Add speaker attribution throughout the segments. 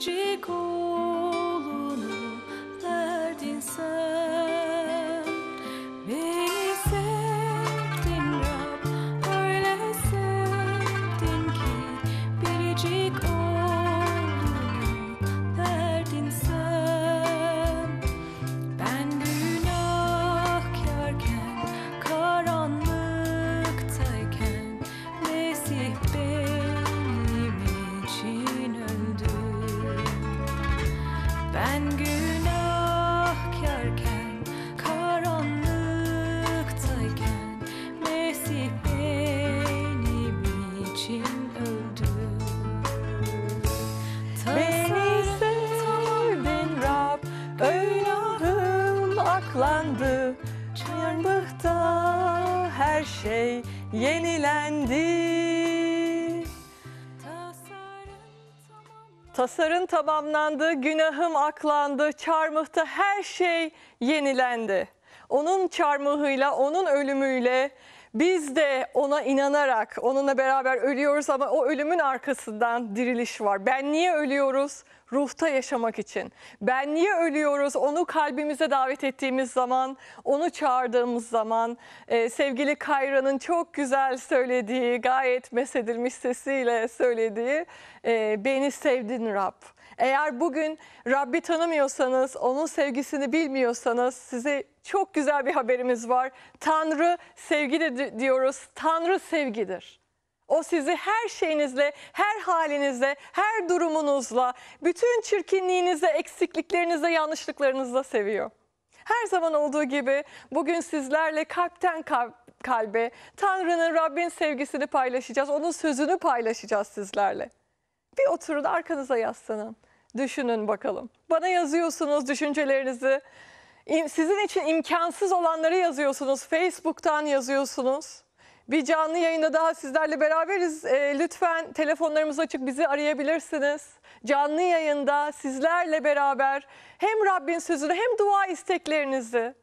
Speaker 1: biricik oğlunu
Speaker 2: Tasarın tamamlandı, günahım aklandı, çarmıhta her şey yenilendi. Onun çarmıhıyla, onun ölümüyle biz de ona inanarak onunla beraber ölüyoruz ama o ölümün arkasından diriliş var. Ben niye ölüyoruz? Ruhta yaşamak için. Ben niye ölüyoruz? Onu kalbimize davet ettiğimiz zaman, onu çağırdığımız zaman e, sevgili Kayra'nın çok güzel söylediği, gayet mesedilmiş sesiyle söylediği e, beni sevdin Rab. Eğer bugün Rabbi tanımıyorsanız, onun sevgisini bilmiyorsanız size çok güzel bir haberimiz var. Tanrı sevgi de di- diyoruz. Tanrı sevgidir. O sizi her şeyinizle, her halinizle, her durumunuzla, bütün çirkinliğinizle, eksikliklerinizle, yanlışlıklarınızla seviyor. Her zaman olduğu gibi bugün sizlerle kalpten kalp- kalbe Tanrı'nın Rabbin sevgisini paylaşacağız. Onun sözünü paylaşacağız sizlerle. Bir oturun arkanıza yaslanın. Düşünün bakalım. Bana yazıyorsunuz düşüncelerinizi. Sizin için imkansız olanları yazıyorsunuz. Facebook'tan yazıyorsunuz. Bir canlı yayında daha sizlerle beraberiz. Ee, lütfen telefonlarımız açık bizi arayabilirsiniz. Canlı yayında sizlerle beraber hem Rabbin sözünü hem dua isteklerinizi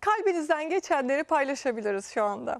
Speaker 2: kalbinizden geçenleri paylaşabiliriz şu anda.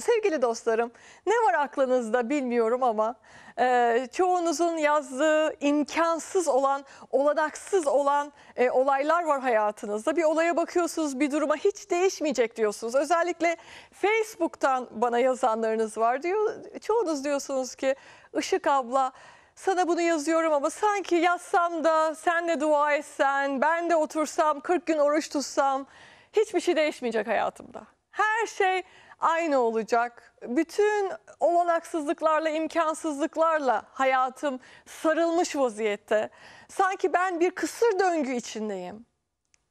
Speaker 2: Sevgili dostlarım, ne var aklınızda bilmiyorum ama e, çoğunuzun yazdığı imkansız olan, olanaksız olan e, olaylar var hayatınızda. Bir olaya bakıyorsunuz, bir duruma hiç değişmeyecek diyorsunuz. Özellikle Facebook'tan bana yazanlarınız var diyor. Çoğunuz diyorsunuz ki Işık abla sana bunu yazıyorum ama sanki yazsam da sen de dua etsen, ben de otursam, 40 gün oruç tutsam hiçbir şey değişmeyecek hayatımda. Her şey aynı olacak. Bütün olanaksızlıklarla, imkansızlıklarla hayatım sarılmış vaziyette. Sanki ben bir kısır döngü içindeyim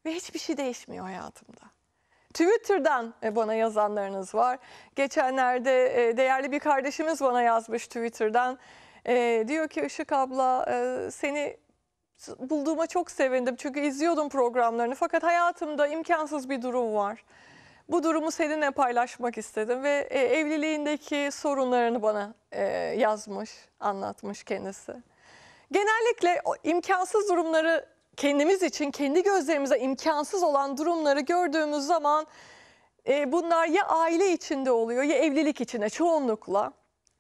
Speaker 2: ve hiçbir şey değişmiyor hayatımda. Twitter'dan e, bana yazanlarınız var. Geçenlerde e, değerli bir kardeşimiz bana yazmış Twitter'dan. E, Diyor ki Işık abla seni bulduğuma çok sevindim. Çünkü izliyordum programlarını fakat hayatımda imkansız bir durum var. Bu durumu seninle paylaşmak istedim ve e, evliliğindeki sorunlarını bana e, yazmış, anlatmış kendisi. Genellikle o imkansız durumları kendimiz için, kendi gözlerimize imkansız olan durumları gördüğümüz zaman e, bunlar ya aile içinde oluyor ya evlilik içinde çoğunlukla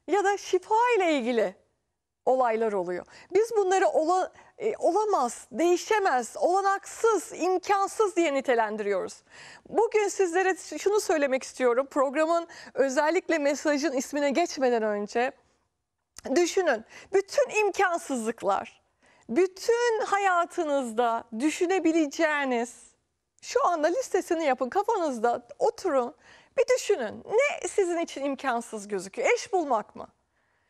Speaker 2: ya da şifa ile ilgili olaylar oluyor. Biz bunları ola, e, olamaz, değişemez, olanaksız, imkansız diye nitelendiriyoruz. Bugün sizlere şunu söylemek istiyorum. Programın özellikle mesajın ismine geçmeden önce düşünün. Bütün imkansızlıklar, bütün hayatınızda düşünebileceğiniz şu anda listesini yapın kafanızda oturun bir düşünün. Ne sizin için imkansız gözüküyor? Eş bulmak mı?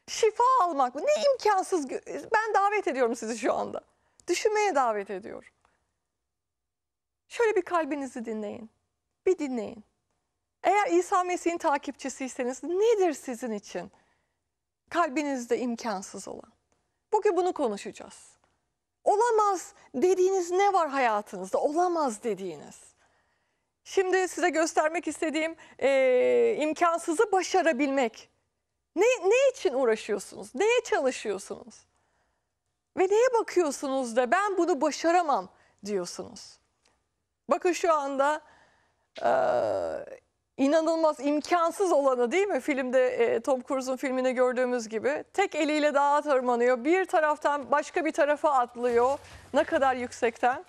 Speaker 2: Şifa almak? Ne imkansız? Ben davet ediyorum sizi şu anda. Düşünmeye davet ediyorum. Şöyle bir kalbinizi dinleyin. Bir dinleyin. Eğer İsa Mesih'in takipçisiyseniz nedir sizin için kalbinizde imkansız olan? Bugün bunu konuşacağız. Olamaz dediğiniz ne var hayatınızda? Olamaz dediğiniz. Şimdi size göstermek istediğim eee, imkansızı başarabilmek. Ne, ne için uğraşıyorsunuz? Neye çalışıyorsunuz? Ve neye bakıyorsunuz da ben bunu başaramam diyorsunuz? Bakın şu anda eee, inanılmaz imkansız olanı değil mi? Filmde e, Tom Cruise'un filminde gördüğümüz gibi tek eliyle dağa tırmanıyor. Bir taraftan başka bir tarafa atlıyor. Ne kadar yüksekten?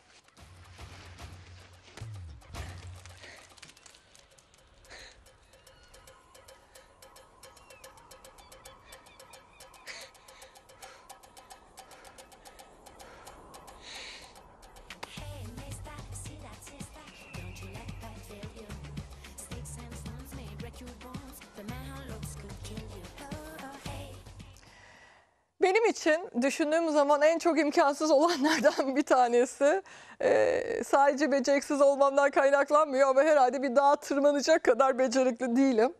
Speaker 2: Benim için düşündüğüm zaman en çok imkansız olanlardan bir tanesi. Ee, sadece beceriksiz olmamdan kaynaklanmıyor ama herhalde bir dağa tırmanacak kadar becerikli değilim.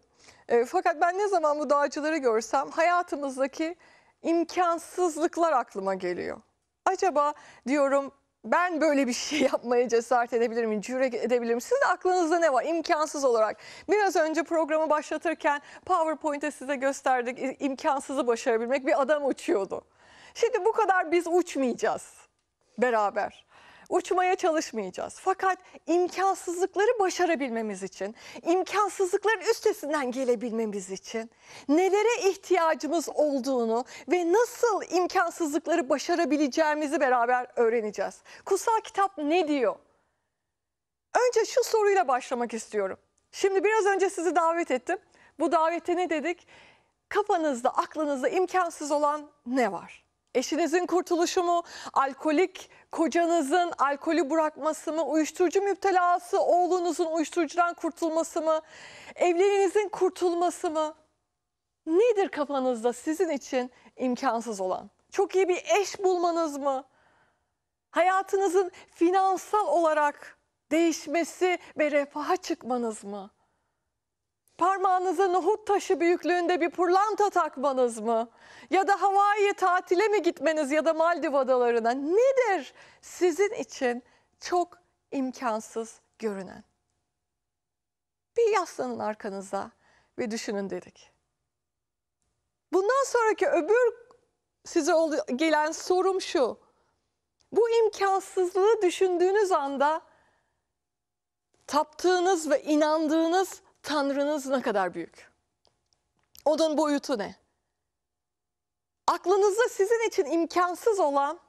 Speaker 2: Ee, fakat ben ne zaman bu dağcıları görsem hayatımızdaki imkansızlıklar aklıma geliyor. Acaba diyorum ben böyle bir şey yapmaya cesaret edebilir miyim, cüret edebilir miyim? Sizin aklınızda ne var imkansız olarak? Biraz önce programı başlatırken PowerPoint'e size gösterdik imkansızı başarabilmek bir adam uçuyordu. Şimdi bu kadar biz uçmayacağız beraber. Uçmaya çalışmayacağız. Fakat imkansızlıkları başarabilmemiz için, imkansızlıkların üstesinden gelebilmemiz için nelere ihtiyacımız olduğunu ve nasıl imkansızlıkları başarabileceğimizi beraber öğreneceğiz. Kutsal kitap ne diyor? Önce şu soruyla başlamak istiyorum. Şimdi biraz önce sizi davet ettim. Bu davette ne dedik? Kafanızda, aklınızda imkansız olan ne var? Eşinizin kurtuluşu mu? Alkolik kocanızın alkolü bırakması mı? Uyuşturucu müptelası oğlunuzun uyuşturucudan kurtulması mı? Evliliğinizin kurtulması mı? Nedir kafanızda sizin için imkansız olan? Çok iyi bir eş bulmanız mı? Hayatınızın finansal olarak değişmesi ve refaha çıkmanız mı? Parmağınıza nohut taşı büyüklüğünde bir pırlanta takmanız mı? Ya da Hawaii'ye tatile mi gitmeniz ya da Maldiv adalarına? Nedir sizin için çok imkansız görünen? Bir yaslanın arkanıza ve düşünün dedik. Bundan sonraki öbür size gelen sorum şu. Bu imkansızlığı düşündüğünüz anda taptığınız ve inandığınız Tanrınız ne kadar büyük? Onun boyutu ne? Aklınızda sizin için imkansız olan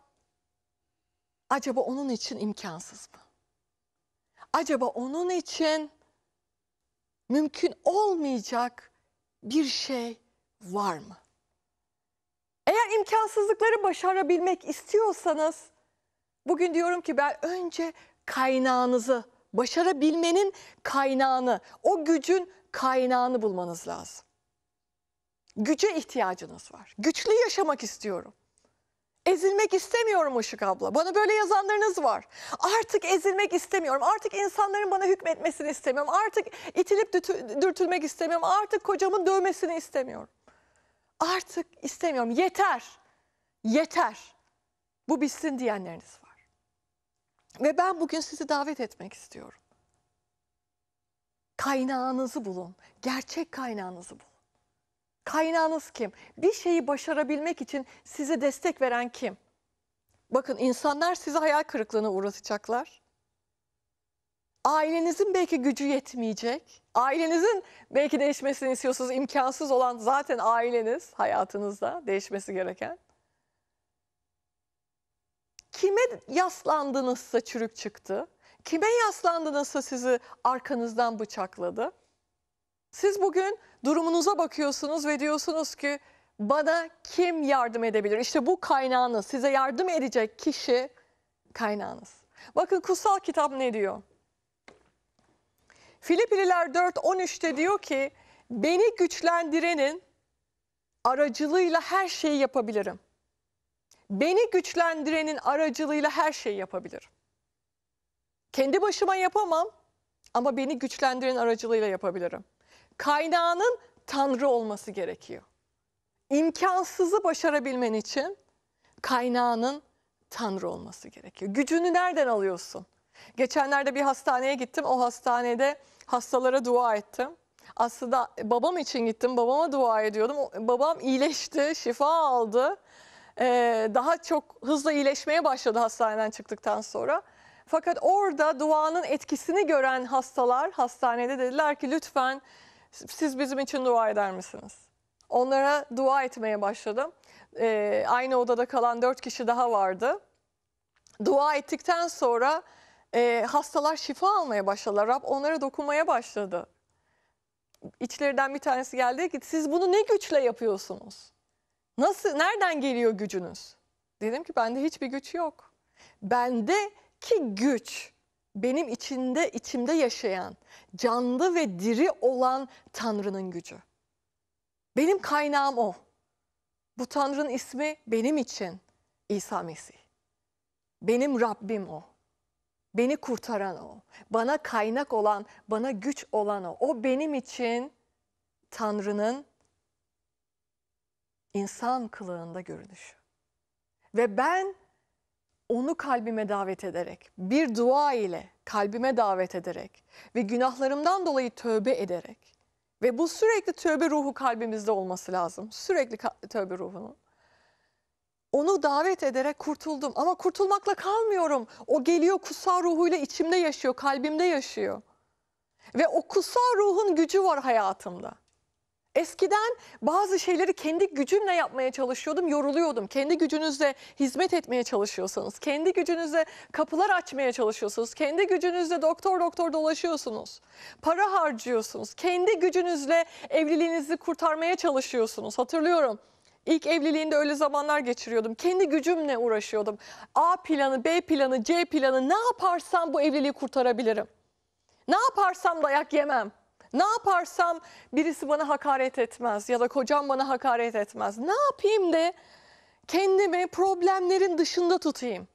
Speaker 2: acaba onun için imkansız mı? Acaba onun için mümkün olmayacak bir şey var mı? Eğer imkansızlıkları başarabilmek istiyorsanız bugün diyorum ki ben önce kaynağınızı, başarabilmenin kaynağını, o gücün kaynağını bulmanız lazım. Güce ihtiyacınız var. Güçlü yaşamak istiyorum. Ezilmek istemiyorum Işık abla. Bana böyle yazanlarınız var. Artık ezilmek istemiyorum. Artık insanların bana hükmetmesini istemiyorum. Artık itilip dürtülmek istemiyorum. Artık kocamın dövmesini istemiyorum. Artık istemiyorum. Yeter. Yeter. Bu bitsin diyenleriniz var. Ve ben bugün sizi davet etmek istiyorum. Kaynağınızı bulun. Gerçek kaynağınızı bulun. Kaynağınız kim? Bir şeyi başarabilmek için size destek veren kim? Bakın insanlar sizi hayal kırıklığına uğratacaklar. Ailenizin belki gücü yetmeyecek. Ailenizin belki değişmesini istiyorsunuz. imkansız olan zaten aileniz hayatınızda değişmesi gereken. Kime yaslandınızsa çürük çıktı. Kime yaslandınızsa sizi arkanızdan bıçakladı. Siz bugün durumunuza bakıyorsunuz ve diyorsunuz ki bana kim yardım edebilir? İşte bu kaynağınız, size yardım edecek kişi kaynağınız. Bakın kutsal kitap ne diyor? Filipliler 4.13'te diyor ki beni güçlendirenin aracılığıyla her şeyi yapabilirim. Beni güçlendirenin aracılığıyla her şeyi yapabilirim. Kendi başıma yapamam ama beni güçlendiren aracılığıyla yapabilirim. Kaynağının Tanrı olması gerekiyor. İmkansızı başarabilmen için kaynağının Tanrı olması gerekiyor. Gücünü nereden alıyorsun? Geçenlerde bir hastaneye gittim. O hastanede hastalara dua ettim. Aslında babam için gittim. Babama dua ediyordum. Babam iyileşti, şifa aldı. Ee, daha çok hızla iyileşmeye başladı hastaneden çıktıktan sonra. Fakat orada duanın etkisini gören hastalar hastanede dediler ki lütfen siz bizim için dua eder misiniz? Onlara dua etmeye başladım. Ee, aynı odada kalan dört kişi daha vardı. Dua ettikten sonra e, hastalar şifa almaya başladılar. Rab onlara dokunmaya başladı. İçlerinden bir tanesi geldi ki siz bunu ne güçle yapıyorsunuz? Nasıl, nereden geliyor gücünüz? Dedim ki bende hiçbir güç yok. Bendeki güç benim içinde içimde yaşayan, canlı ve diri olan Tanrı'nın gücü. Benim kaynağım o. Bu Tanrı'nın ismi benim için İsa Mesih. Benim Rabbim o. Beni kurtaran o. Bana kaynak olan, bana güç olan o. O benim için Tanrı'nın insan kılığında görünüşü. Ve ben onu kalbime davet ederek, bir dua ile kalbime davet ederek ve günahlarımdan dolayı tövbe ederek ve bu sürekli tövbe ruhu kalbimizde olması lazım. Sürekli tövbe ruhunun. Onu davet ederek kurtuldum ama kurtulmakla kalmıyorum. O geliyor kutsal ruhuyla içimde yaşıyor, kalbimde yaşıyor. Ve o kutsal ruhun gücü var hayatımda. Eskiden bazı şeyleri kendi gücümle yapmaya çalışıyordum, yoruluyordum. Kendi gücünüzle hizmet etmeye çalışıyorsanız, kendi gücünüzle kapılar açmaya çalışıyorsunuz, kendi gücünüzle doktor doktor dolaşıyorsunuz, para harcıyorsunuz, kendi gücünüzle evliliğinizi kurtarmaya çalışıyorsunuz. Hatırlıyorum. İlk evliliğinde öyle zamanlar geçiriyordum. Kendi gücümle uğraşıyordum. A planı, B planı, C planı ne yaparsam bu evliliği kurtarabilirim. Ne yaparsam dayak yemem. Ne yaparsam birisi bana hakaret etmez ya da kocam bana hakaret etmez. Ne yapayım de kendimi problemlerin dışında tutayım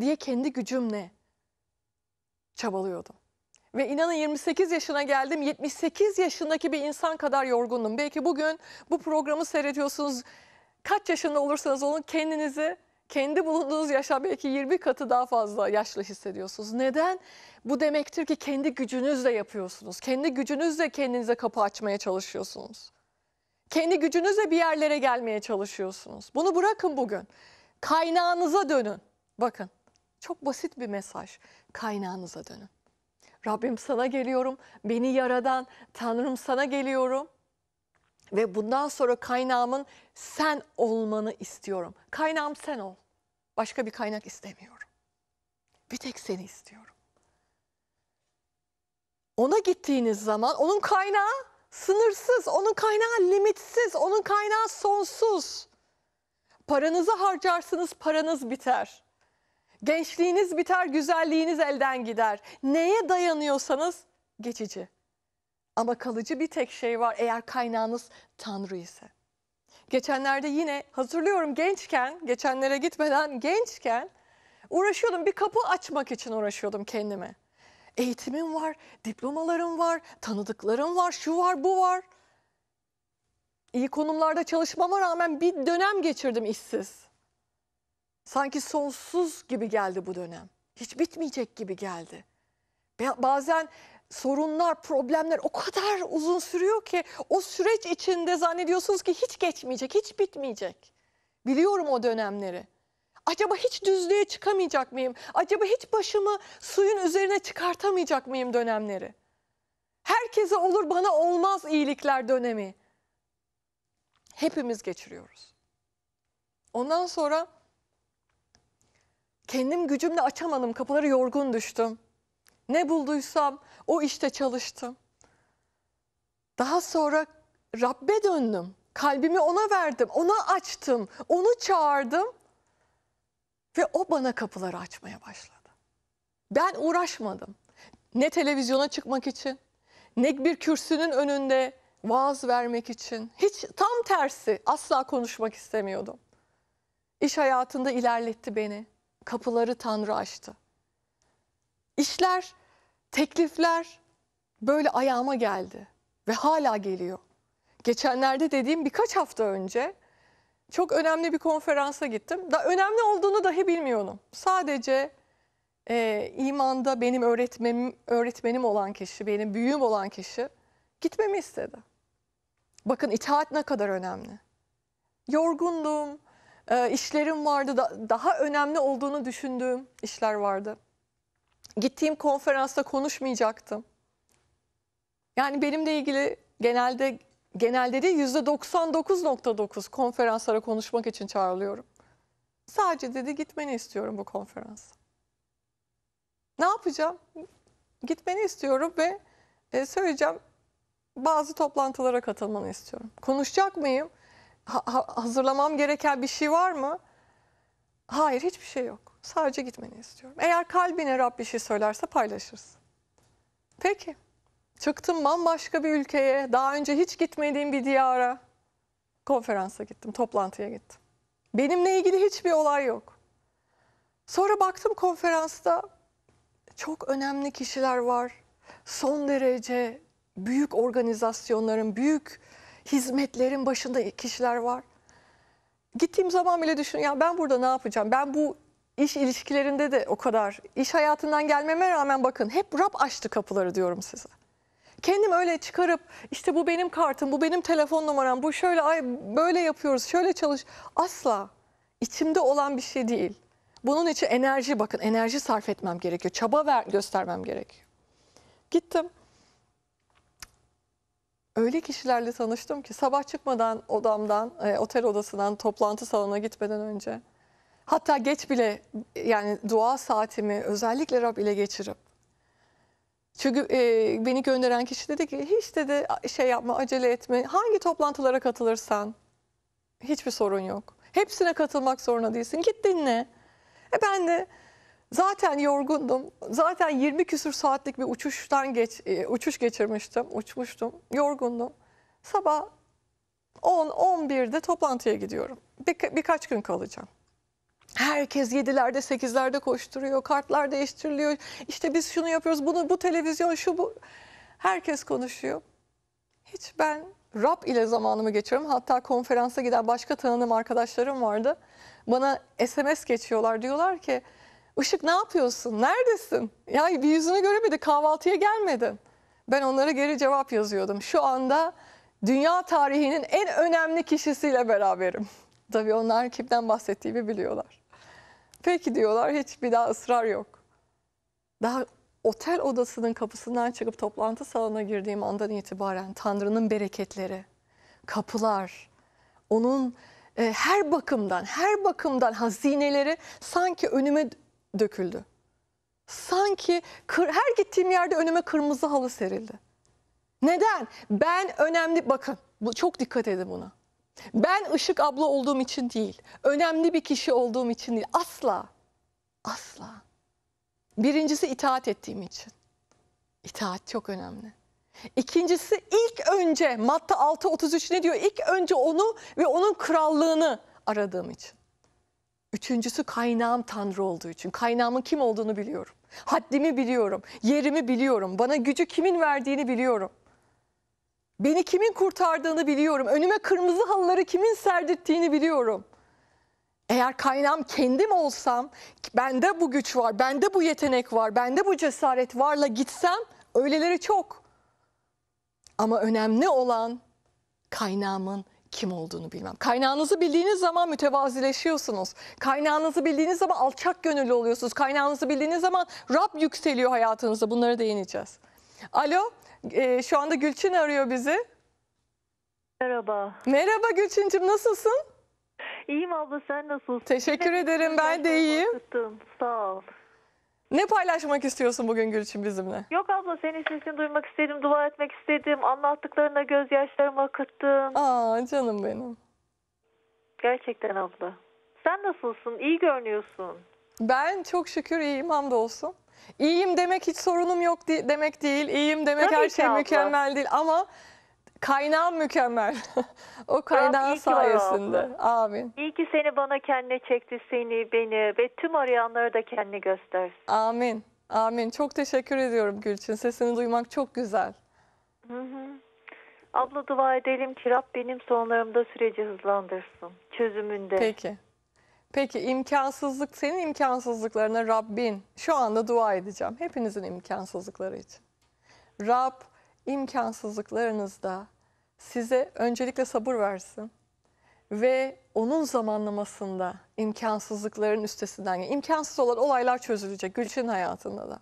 Speaker 2: diye kendi gücümle çabalıyordum. Ve inanın 28 yaşına geldim 78 yaşındaki bir insan kadar yorgundum. Belki bugün bu programı seyrediyorsunuz. Kaç yaşında olursanız olun kendinizi kendi bulunduğunuz yaşa belki 20 katı daha fazla yaşlı hissediyorsunuz. Neden? Bu demektir ki kendi gücünüzle yapıyorsunuz. Kendi gücünüzle kendinize kapı açmaya çalışıyorsunuz. Kendi gücünüzle bir yerlere gelmeye çalışıyorsunuz. Bunu bırakın bugün. Kaynağınıza dönün. Bakın çok basit bir mesaj. Kaynağınıza dönün. Rabbim sana geliyorum. Beni yaradan Tanrım sana geliyorum. Ve bundan sonra kaynağımın sen olmanı istiyorum. Kaynağım sen ol. Başka bir kaynak istemiyorum. Bir tek seni istiyorum. Ona gittiğiniz zaman onun kaynağı sınırsız, onun kaynağı limitsiz, onun kaynağı sonsuz. Paranızı harcarsınız, paranız biter. Gençliğiniz biter, güzelliğiniz elden gider. Neye dayanıyorsanız geçici. Ama kalıcı bir tek şey var eğer kaynağınız Tanrı ise. Geçenlerde yine hatırlıyorum gençken, geçenlere gitmeden gençken uğraşıyordum. Bir kapı açmak için uğraşıyordum kendime. Eğitimim var, diplomalarım var, tanıdıklarım var, şu var, bu var. İyi konumlarda çalışmama rağmen bir dönem geçirdim işsiz. Sanki sonsuz gibi geldi bu dönem. Hiç bitmeyecek gibi geldi. Ba- Bazen sorunlar, problemler o kadar uzun sürüyor ki o süreç içinde zannediyorsunuz ki hiç geçmeyecek, hiç bitmeyecek. Biliyorum o dönemleri. Acaba hiç düzlüğe çıkamayacak mıyım? Acaba hiç başımı suyun üzerine çıkartamayacak mıyım dönemleri? Herkese olur bana olmaz iyilikler dönemi. Hepimiz geçiriyoruz. Ondan sonra kendim gücümle açamadım. Kapıları yorgun düştüm. Ne bulduysam o işte çalıştım. Daha sonra Rabbe döndüm. Kalbimi ona verdim. Ona açtım. Onu çağırdım. Ve o bana kapıları açmaya başladı. Ben uğraşmadım. Ne televizyona çıkmak için, ne bir kürsünün önünde vaaz vermek için. Hiç tam tersi asla konuşmak istemiyordum. İş hayatında ilerletti beni. Kapıları Tanrı açtı. İşler, teklifler böyle ayağıma geldi ve hala geliyor. Geçenlerde dediğim birkaç hafta önce çok önemli bir konferansa gittim. Da önemli olduğunu dahi bilmiyorum. Sadece e, imanda benim öğretmenim öğretmenim olan kişi, benim büyüğüm olan kişi gitmemi istedi. Bakın itaat ne kadar önemli. Yorgundum, e, işlerim vardı, da, daha önemli olduğunu düşündüğüm işler vardı. Gittiğim konferansta konuşmayacaktım. Yani benimle ilgili genelde genelde değil yüzde 99.9 konferanslara konuşmak için çağrılıyorum. Sadece dedi gitmeni istiyorum bu konferansa. Ne yapacağım? Gitmeni istiyorum ve e, söyleyeceğim bazı toplantılara katılmanı istiyorum. Konuşacak mıyım? Ha- hazırlamam gereken bir şey var mı? Hayır hiçbir şey yok. Sadece gitmeni istiyorum. Eğer kalbine Rab bir şey söylerse paylaşırsın. Peki. Çıktım bambaşka bir ülkeye. Daha önce hiç gitmediğim bir diyara. Konferansa gittim, toplantıya gittim. Benimle ilgili hiçbir olay yok. Sonra baktım konferansta çok önemli kişiler var. Son derece büyük organizasyonların, büyük hizmetlerin başında kişiler var. Gittiğim zaman bile düşün ya ben burada ne yapacağım? Ben bu iş ilişkilerinde de o kadar iş hayatından gelmeme rağmen bakın hep Rab açtı kapıları diyorum size. Kendim öyle çıkarıp işte bu benim kartım, bu benim telefon numaram, bu şöyle ay böyle yapıyoruz, şöyle çalış. Asla içimde olan bir şey değil. Bunun için enerji bakın enerji sarf etmem gerekiyor. Çaba ver, göstermem gerekiyor. Gittim. Öyle kişilerle tanıştım ki sabah çıkmadan odamdan, e, otel odasından toplantı salonuna gitmeden önce hatta geç bile yani dua saatimi özellikle Rab ile geçirip çünkü e, beni gönderen kişi dedi ki hiç dedi şey yapma acele etme hangi toplantılara katılırsan hiçbir sorun yok. Hepsine katılmak zorunda değilsin git dinle. E ben de zaten yorgundum. Zaten 20 küsür saatlik bir uçuştan geç e, uçuş geçirmiştim. Uçmuştum. Yorgundum. Sabah 10 11'de toplantıya gidiyorum. Bir, birkaç gün kalacağım. Herkes 7'lerde 8'lerde koşturuyor. Kartlar değiştiriliyor. İşte biz şunu yapıyoruz. Bunu bu televizyon şu bu. Herkes konuşuyor. Hiç ben Rab ile zamanımı geçiriyorum. Hatta konferansa giden başka tanıdığım arkadaşlarım vardı. Bana SMS geçiyorlar. Diyorlar ki Işık ne yapıyorsun? Neredesin? Ya bir yüzünü göremedik. Kahvaltıya gelmedin. Ben onlara geri cevap yazıyordum. Şu anda dünya tarihinin en önemli kişisiyle beraberim. Tabii onlar kimden bahsettiğimi biliyorlar. Peki diyorlar hiç bir daha ısrar yok. Daha otel odasının kapısından çıkıp toplantı salonuna girdiğim andan itibaren Tanrı'nın bereketleri, kapılar, onun e, her bakımdan, her bakımdan hazineleri sanki önüme döküldü. Sanki kır, her gittiğim yerde önüme kırmızı halı serildi. Neden? Ben önemli, bakın bu, çok dikkat edin buna. Ben Işık abla olduğum için değil, önemli bir kişi olduğum için değil, asla, asla. Birincisi itaat ettiğim için. İtaat çok önemli. İkincisi ilk önce Matta 6.33 ne diyor? İlk önce onu ve onun krallığını aradığım için. Üçüncüsü kaynağım Tanrı olduğu için. Kaynağımın kim olduğunu biliyorum. Haddimi biliyorum. Yerimi biliyorum. Bana gücü kimin verdiğini biliyorum. Beni kimin kurtardığını biliyorum. Önüme kırmızı halıları kimin serdirttiğini biliyorum. Eğer kaynağım kendim olsam, bende bu güç var, bende bu yetenek var, bende bu cesaret varla gitsem öyleleri çok. Ama önemli olan kaynağımın kim olduğunu bilmem. Kaynağınızı bildiğiniz zaman mütevazileşiyorsunuz. Kaynağınızı bildiğiniz zaman alçak gönüllü oluyorsunuz. Kaynağınızı bildiğiniz zaman Rab yükseliyor hayatınızda. Bunları değineceğiz. Alo, e, şu anda Gülçin arıyor bizi.
Speaker 3: Merhaba.
Speaker 2: Merhaba Gülçin'cim nasılsın?
Speaker 3: İyiyim abla sen nasılsın?
Speaker 2: Teşekkür ederim ben de iyiyim.
Speaker 3: Akıttın, Sağ ol.
Speaker 2: Ne paylaşmak istiyorsun bugün Gülçin bizimle?
Speaker 3: Yok abla senin sesini duymak istedim, dua etmek istedim. Anlattıklarına gözyaşlarımı akıttın.
Speaker 2: Aa canım benim.
Speaker 3: Gerçekten abla. Sen nasılsın? İyi görünüyorsun.
Speaker 2: Ben çok şükür iyiyim hamdolsun. İyiyim demek hiç sorunum yok di- demek değil. İyiyim demek
Speaker 3: Tabii
Speaker 2: her şey
Speaker 3: abla.
Speaker 2: mükemmel değil ama kaynağım mükemmel. o kaynağın
Speaker 3: var
Speaker 2: sayesinde. Amin.
Speaker 3: İyi ki seni bana kendine çekti, seni, beni ve tüm arayanlara da kendini göstersin.
Speaker 2: Amin. Amin. Çok teşekkür ediyorum Gülçin. Sesini duymak çok güzel.
Speaker 3: Hı hı. Abla dua edelim ki Rab benim sonlarımda süreci hızlandırsın. Çözümünde.
Speaker 2: Peki. Peki imkansızlık senin imkansızlıklarına Rabbin şu anda dua edeceğim. Hepinizin imkansızlıkları için. Rab imkansızlıklarınızda size öncelikle sabır versin ve onun zamanlamasında imkansızlıkların üstesinden gel. İmkansız olan olaylar çözülecek Gülçin hayatında da.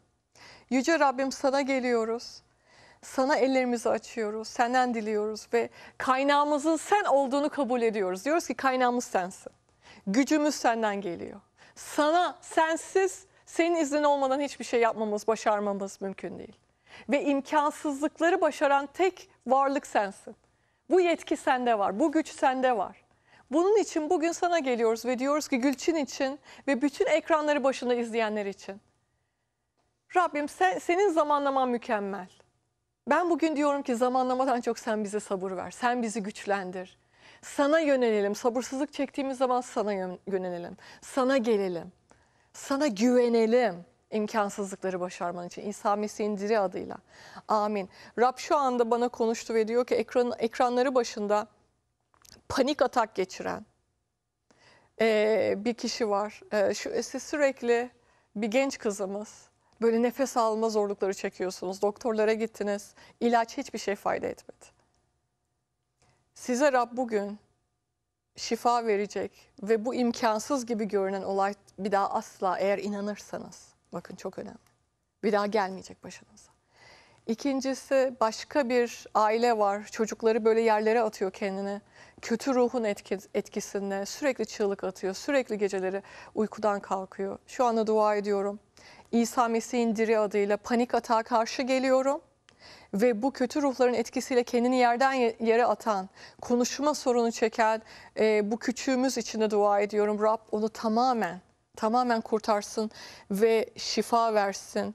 Speaker 2: Yüce Rabbim sana geliyoruz. Sana ellerimizi açıyoruz. Senden diliyoruz ve kaynağımızın sen olduğunu kabul ediyoruz. Diyoruz ki kaynağımız sensin. Gücümüz senden geliyor. Sana sensiz senin iznin olmadan hiçbir şey yapmamız, başarmamız mümkün değil. Ve imkansızlıkları başaran tek varlık sensin. Bu yetki sende var, bu güç sende var. Bunun için bugün sana geliyoruz ve diyoruz ki Gülçin için ve bütün ekranları başında izleyenler için. Rabbim sen, senin zamanlaman mükemmel. Ben bugün diyorum ki zamanlamadan çok sen bize sabır ver. Sen bizi güçlendir. Sana yönelelim. Sabırsızlık çektiğimiz zaman sana yön- yönelelim. Sana gelelim. Sana güvenelim imkansızlıkları başarman için. İsa Mesih'in diri adıyla. Amin. Rab şu anda bana konuştu ve diyor ki ekran, ekranları başında panik atak geçiren ee, bir kişi var. Ee, şu, siz sürekli bir genç kızımız böyle nefes alma zorlukları çekiyorsunuz. Doktorlara gittiniz. İlaç hiçbir şey fayda etmedi. Size Rab bugün şifa verecek ve bu imkansız gibi görünen olay bir daha asla eğer inanırsanız bakın çok önemli. Bir daha gelmeyecek başınıza. İkincisi başka bir aile var. Çocukları böyle yerlere atıyor kendini. Kötü ruhun etki, etkisinde sürekli çığlık atıyor. Sürekli geceleri uykudan kalkıyor. Şu anda dua ediyorum. İsa Mesih'in diri adıyla panik atağa karşı geliyorum. Ve bu kötü ruhların etkisiyle kendini yerden ye- yere atan, konuşma sorunu çeken e, bu küçüğümüz için de dua ediyorum. Rab onu tamamen, tamamen kurtarsın ve şifa versin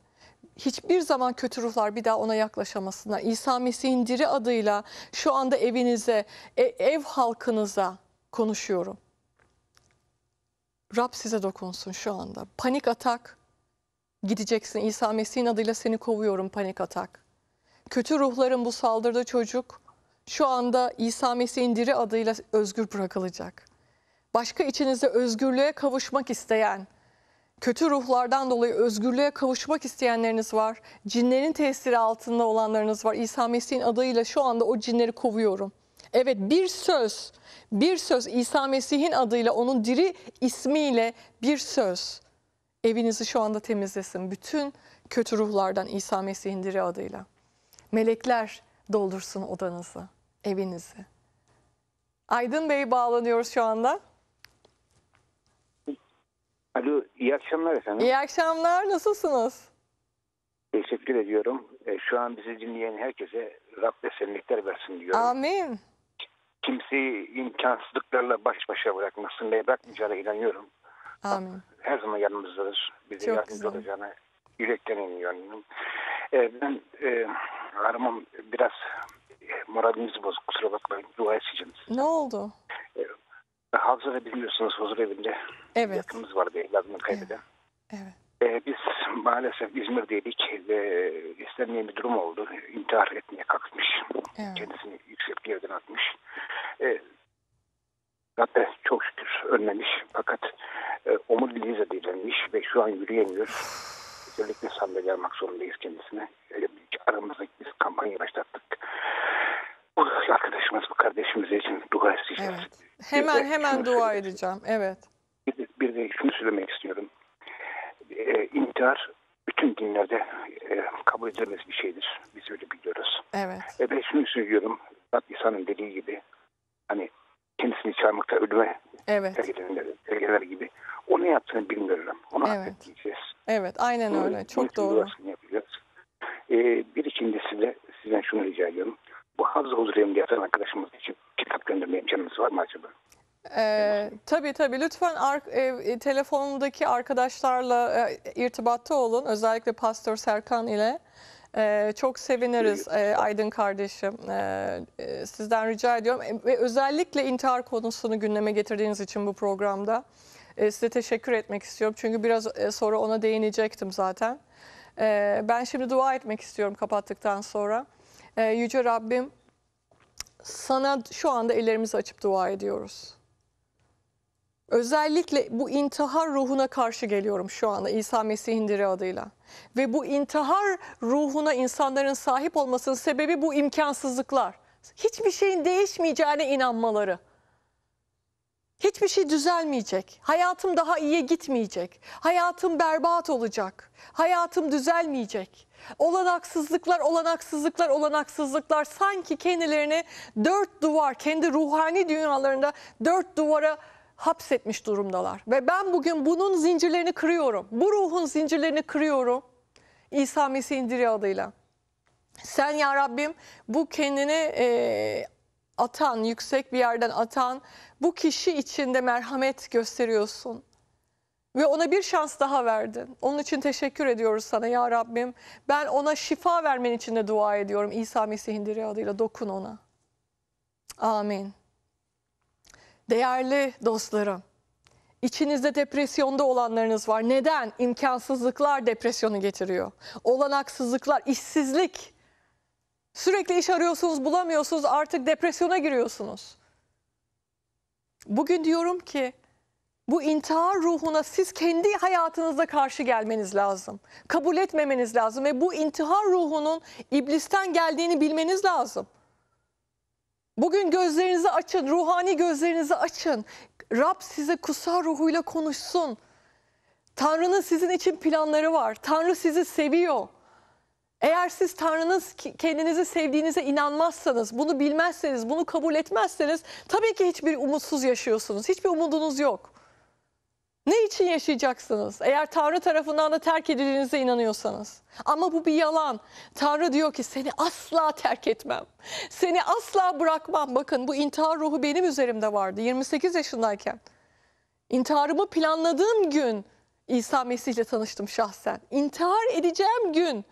Speaker 2: hiçbir zaman kötü ruhlar bir daha ona yaklaşamasınlar. İsa Mesih'in diri adıyla şu anda evinize, e- ev halkınıza konuşuyorum. Rab size dokunsun şu anda. Panik atak gideceksin. İsa Mesih'in adıyla seni kovuyorum panik atak. Kötü ruhların bu saldırdığı çocuk şu anda İsa Mesih'in diri adıyla özgür bırakılacak. Başka içinizde özgürlüğe kavuşmak isteyen, kötü ruhlardan dolayı özgürlüğe kavuşmak isteyenleriniz var. Cinlerin tesiri altında olanlarınız var. İsa Mesih'in adıyla şu anda o cinleri kovuyorum. Evet bir söz, bir söz İsa Mesih'in adıyla onun diri ismiyle bir söz evinizi şu anda temizlesin. Bütün kötü ruhlardan İsa Mesih'in diri adıyla. Melekler doldursun odanızı, evinizi. Aydın Bey bağlanıyoruz şu anda.
Speaker 4: Alo, iyi akşamlar efendim.
Speaker 2: İyi akşamlar, nasılsınız?
Speaker 4: Teşekkür ediyorum. E, şu an bizi dinleyen herkese Rab esenlikler versin diyorum.
Speaker 2: Amin.
Speaker 4: Kimseyi imkansızlıklarla baş başa bırakmasın ve bırakmayacağına inanıyorum.
Speaker 2: Amin.
Speaker 4: Her zaman yanımızdadır. Bize
Speaker 2: Çok
Speaker 4: yardımcı
Speaker 2: güzel.
Speaker 4: olacağına yürekten inanıyorum. E, ben e, hanımım biraz e, moralimiz bozuk. Kusura bakmayın. Dua edeceğim.
Speaker 2: Ne oldu?
Speaker 4: Havzada biliyorsunuz huzur evinde
Speaker 2: Evet.
Speaker 4: yakınımız vardı evladını kaybeden.
Speaker 2: Evet.
Speaker 4: Ee, biz maalesef İzmir'deydik ve istenmeyen bir durum oldu. İntihar etmeye kalkmış.
Speaker 2: Evet.
Speaker 4: Kendisini yüksek bir yerden atmış. Ee, Rabbe çok şükür ölmemiş fakat e, omuriliği zedelenmiş ve şu an yürüyemiyor. Özellikle sandalye almak zorundayız kendisine. Öyle bir aramızda biz kampanya başlattık. Bu arkadaşımız, bu kardeşimiz için dua isteyeceğiz.
Speaker 2: Evet. Hemen
Speaker 4: de
Speaker 2: hemen dua edeceğim. Evet.
Speaker 4: bir de, bir de şunu söylemek istiyorum. Ee, intihar bütün dinlerde e, kabul edilemez bir şeydir. Biz öyle biliyoruz.
Speaker 2: Evet.
Speaker 4: E ben şunu söylüyorum. Rab İsa'nın dediği gibi hani kendisini çarmıkta ölüme
Speaker 2: Evet.
Speaker 4: terk edenler, gibi o ne yaptığını bilmiyorum. Onu
Speaker 2: Evet. Evet. Aynen öyle.
Speaker 4: Bunun
Speaker 2: Çok doğru.
Speaker 4: yapacağız. Ee, bir ikincisi de sizden şunu rica ediyorum. Bu Havza Huzur Evi'nde yatan arkadaşımız için kitap gönderme imkanınız var mı acaba?
Speaker 2: Ee, tabii tabii lütfen ar- e, e, telefondaki arkadaşlarla e, irtibatta olun. Özellikle Pastör Serkan ile. Ee, çok seviniriz e, Aydın kardeşim. Ee, e, sizden rica ediyorum. E, Ve özellikle intihar konusunu gündeme getirdiğiniz için bu programda e, size teşekkür etmek istiyorum. Çünkü biraz e, sonra ona değinecektim zaten. Ee, ben şimdi dua etmek istiyorum kapattıktan sonra. Yüce Rabbim sana şu anda ellerimizi açıp dua ediyoruz. Özellikle bu intihar ruhuna karşı geliyorum şu anda İsa Mesih'in diri adıyla. Ve bu intihar ruhuna insanların sahip olmasının sebebi bu imkansızlıklar. Hiçbir şeyin değişmeyeceğine inanmaları. Hiçbir şey düzelmeyecek. Hayatım daha iyiye gitmeyecek. Hayatım berbat olacak. Hayatım düzelmeyecek. Olanaksızlıklar, olanaksızlıklar, olanaksızlıklar sanki kendilerini dört duvar, kendi ruhani dünyalarında dört duvara hapsetmiş durumdalar. Ve ben bugün bunun zincirlerini kırıyorum. Bu ruhun zincirlerini kırıyorum. İsa Mesih'in diri adıyla. Sen ya Rabbim bu kendini e, atan, yüksek bir yerden atan bu kişi içinde merhamet gösteriyorsun. Ve ona bir şans daha verdin. Onun için teşekkür ediyoruz sana ya Rabbim. Ben ona şifa vermen için de dua ediyorum. İsa Mesih'in diri adıyla dokun ona. Amin. Değerli dostlarım, İçinizde depresyonda olanlarınız var. Neden? İmkansızlıklar depresyonu getiriyor. Olanaksızlıklar, işsizlik. Sürekli iş arıyorsunuz, bulamıyorsunuz, artık depresyona giriyorsunuz. Bugün diyorum ki bu intihar ruhuna siz kendi hayatınızda karşı gelmeniz lazım. Kabul etmemeniz lazım ve bu intihar ruhunun iblisten geldiğini bilmeniz lazım. Bugün gözlerinizi açın, ruhani gözlerinizi açın. Rab size kutsal ruhuyla konuşsun. Tanrı'nın sizin için planları var. Tanrı sizi seviyor. Eğer siz Tanrı'nın ki- kendinizi sevdiğinize inanmazsanız, bunu bilmezseniz, bunu kabul etmezseniz tabii ki hiçbir umutsuz yaşıyorsunuz. Hiçbir umudunuz yok. Ne için yaşayacaksınız? Eğer Tanrı tarafından da terk edildiğinize inanıyorsanız. Ama bu bir yalan. Tanrı diyor ki seni asla terk etmem. Seni asla bırakmam. Bakın bu intihar ruhu benim üzerimde vardı 28 yaşındayken. İntiharımı planladığım gün İsa Mesih'le tanıştım şahsen. İntihar edeceğim gün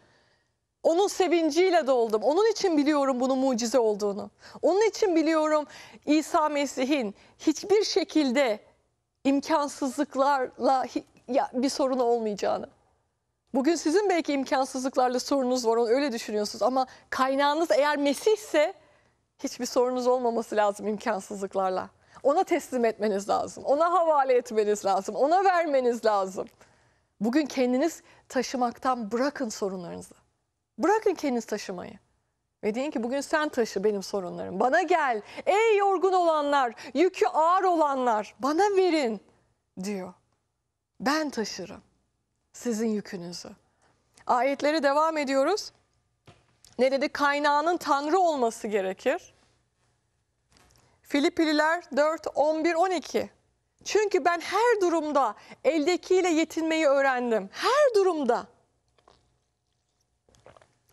Speaker 2: onun sevinciyle doldum. Onun için biliyorum bunun mucize olduğunu. Onun için biliyorum İsa Mesih'in hiçbir şekilde imkansızlıklarla ya, bir sorunu olmayacağını. Bugün sizin belki imkansızlıklarla sorununuz var, onu öyle düşünüyorsunuz ama kaynağınız eğer Mesih ise hiçbir sorunuz olmaması lazım imkansızlıklarla. Ona teslim etmeniz lazım, ona havale etmeniz lazım, ona vermeniz lazım. Bugün kendiniz taşımaktan bırakın sorunlarınızı. Bırakın kendiniz taşımayı. Ve deyin ki bugün sen taşı benim sorunlarım. Bana gel. Ey yorgun olanlar, yükü ağır olanlar bana verin diyor. Ben taşırım sizin yükünüzü. Ayetlere devam ediyoruz. Ne dedi? Kaynağının Tanrı olması gerekir. Filippililer 4, 11, 12. Çünkü ben her durumda eldekiyle yetinmeyi öğrendim. Her durumda.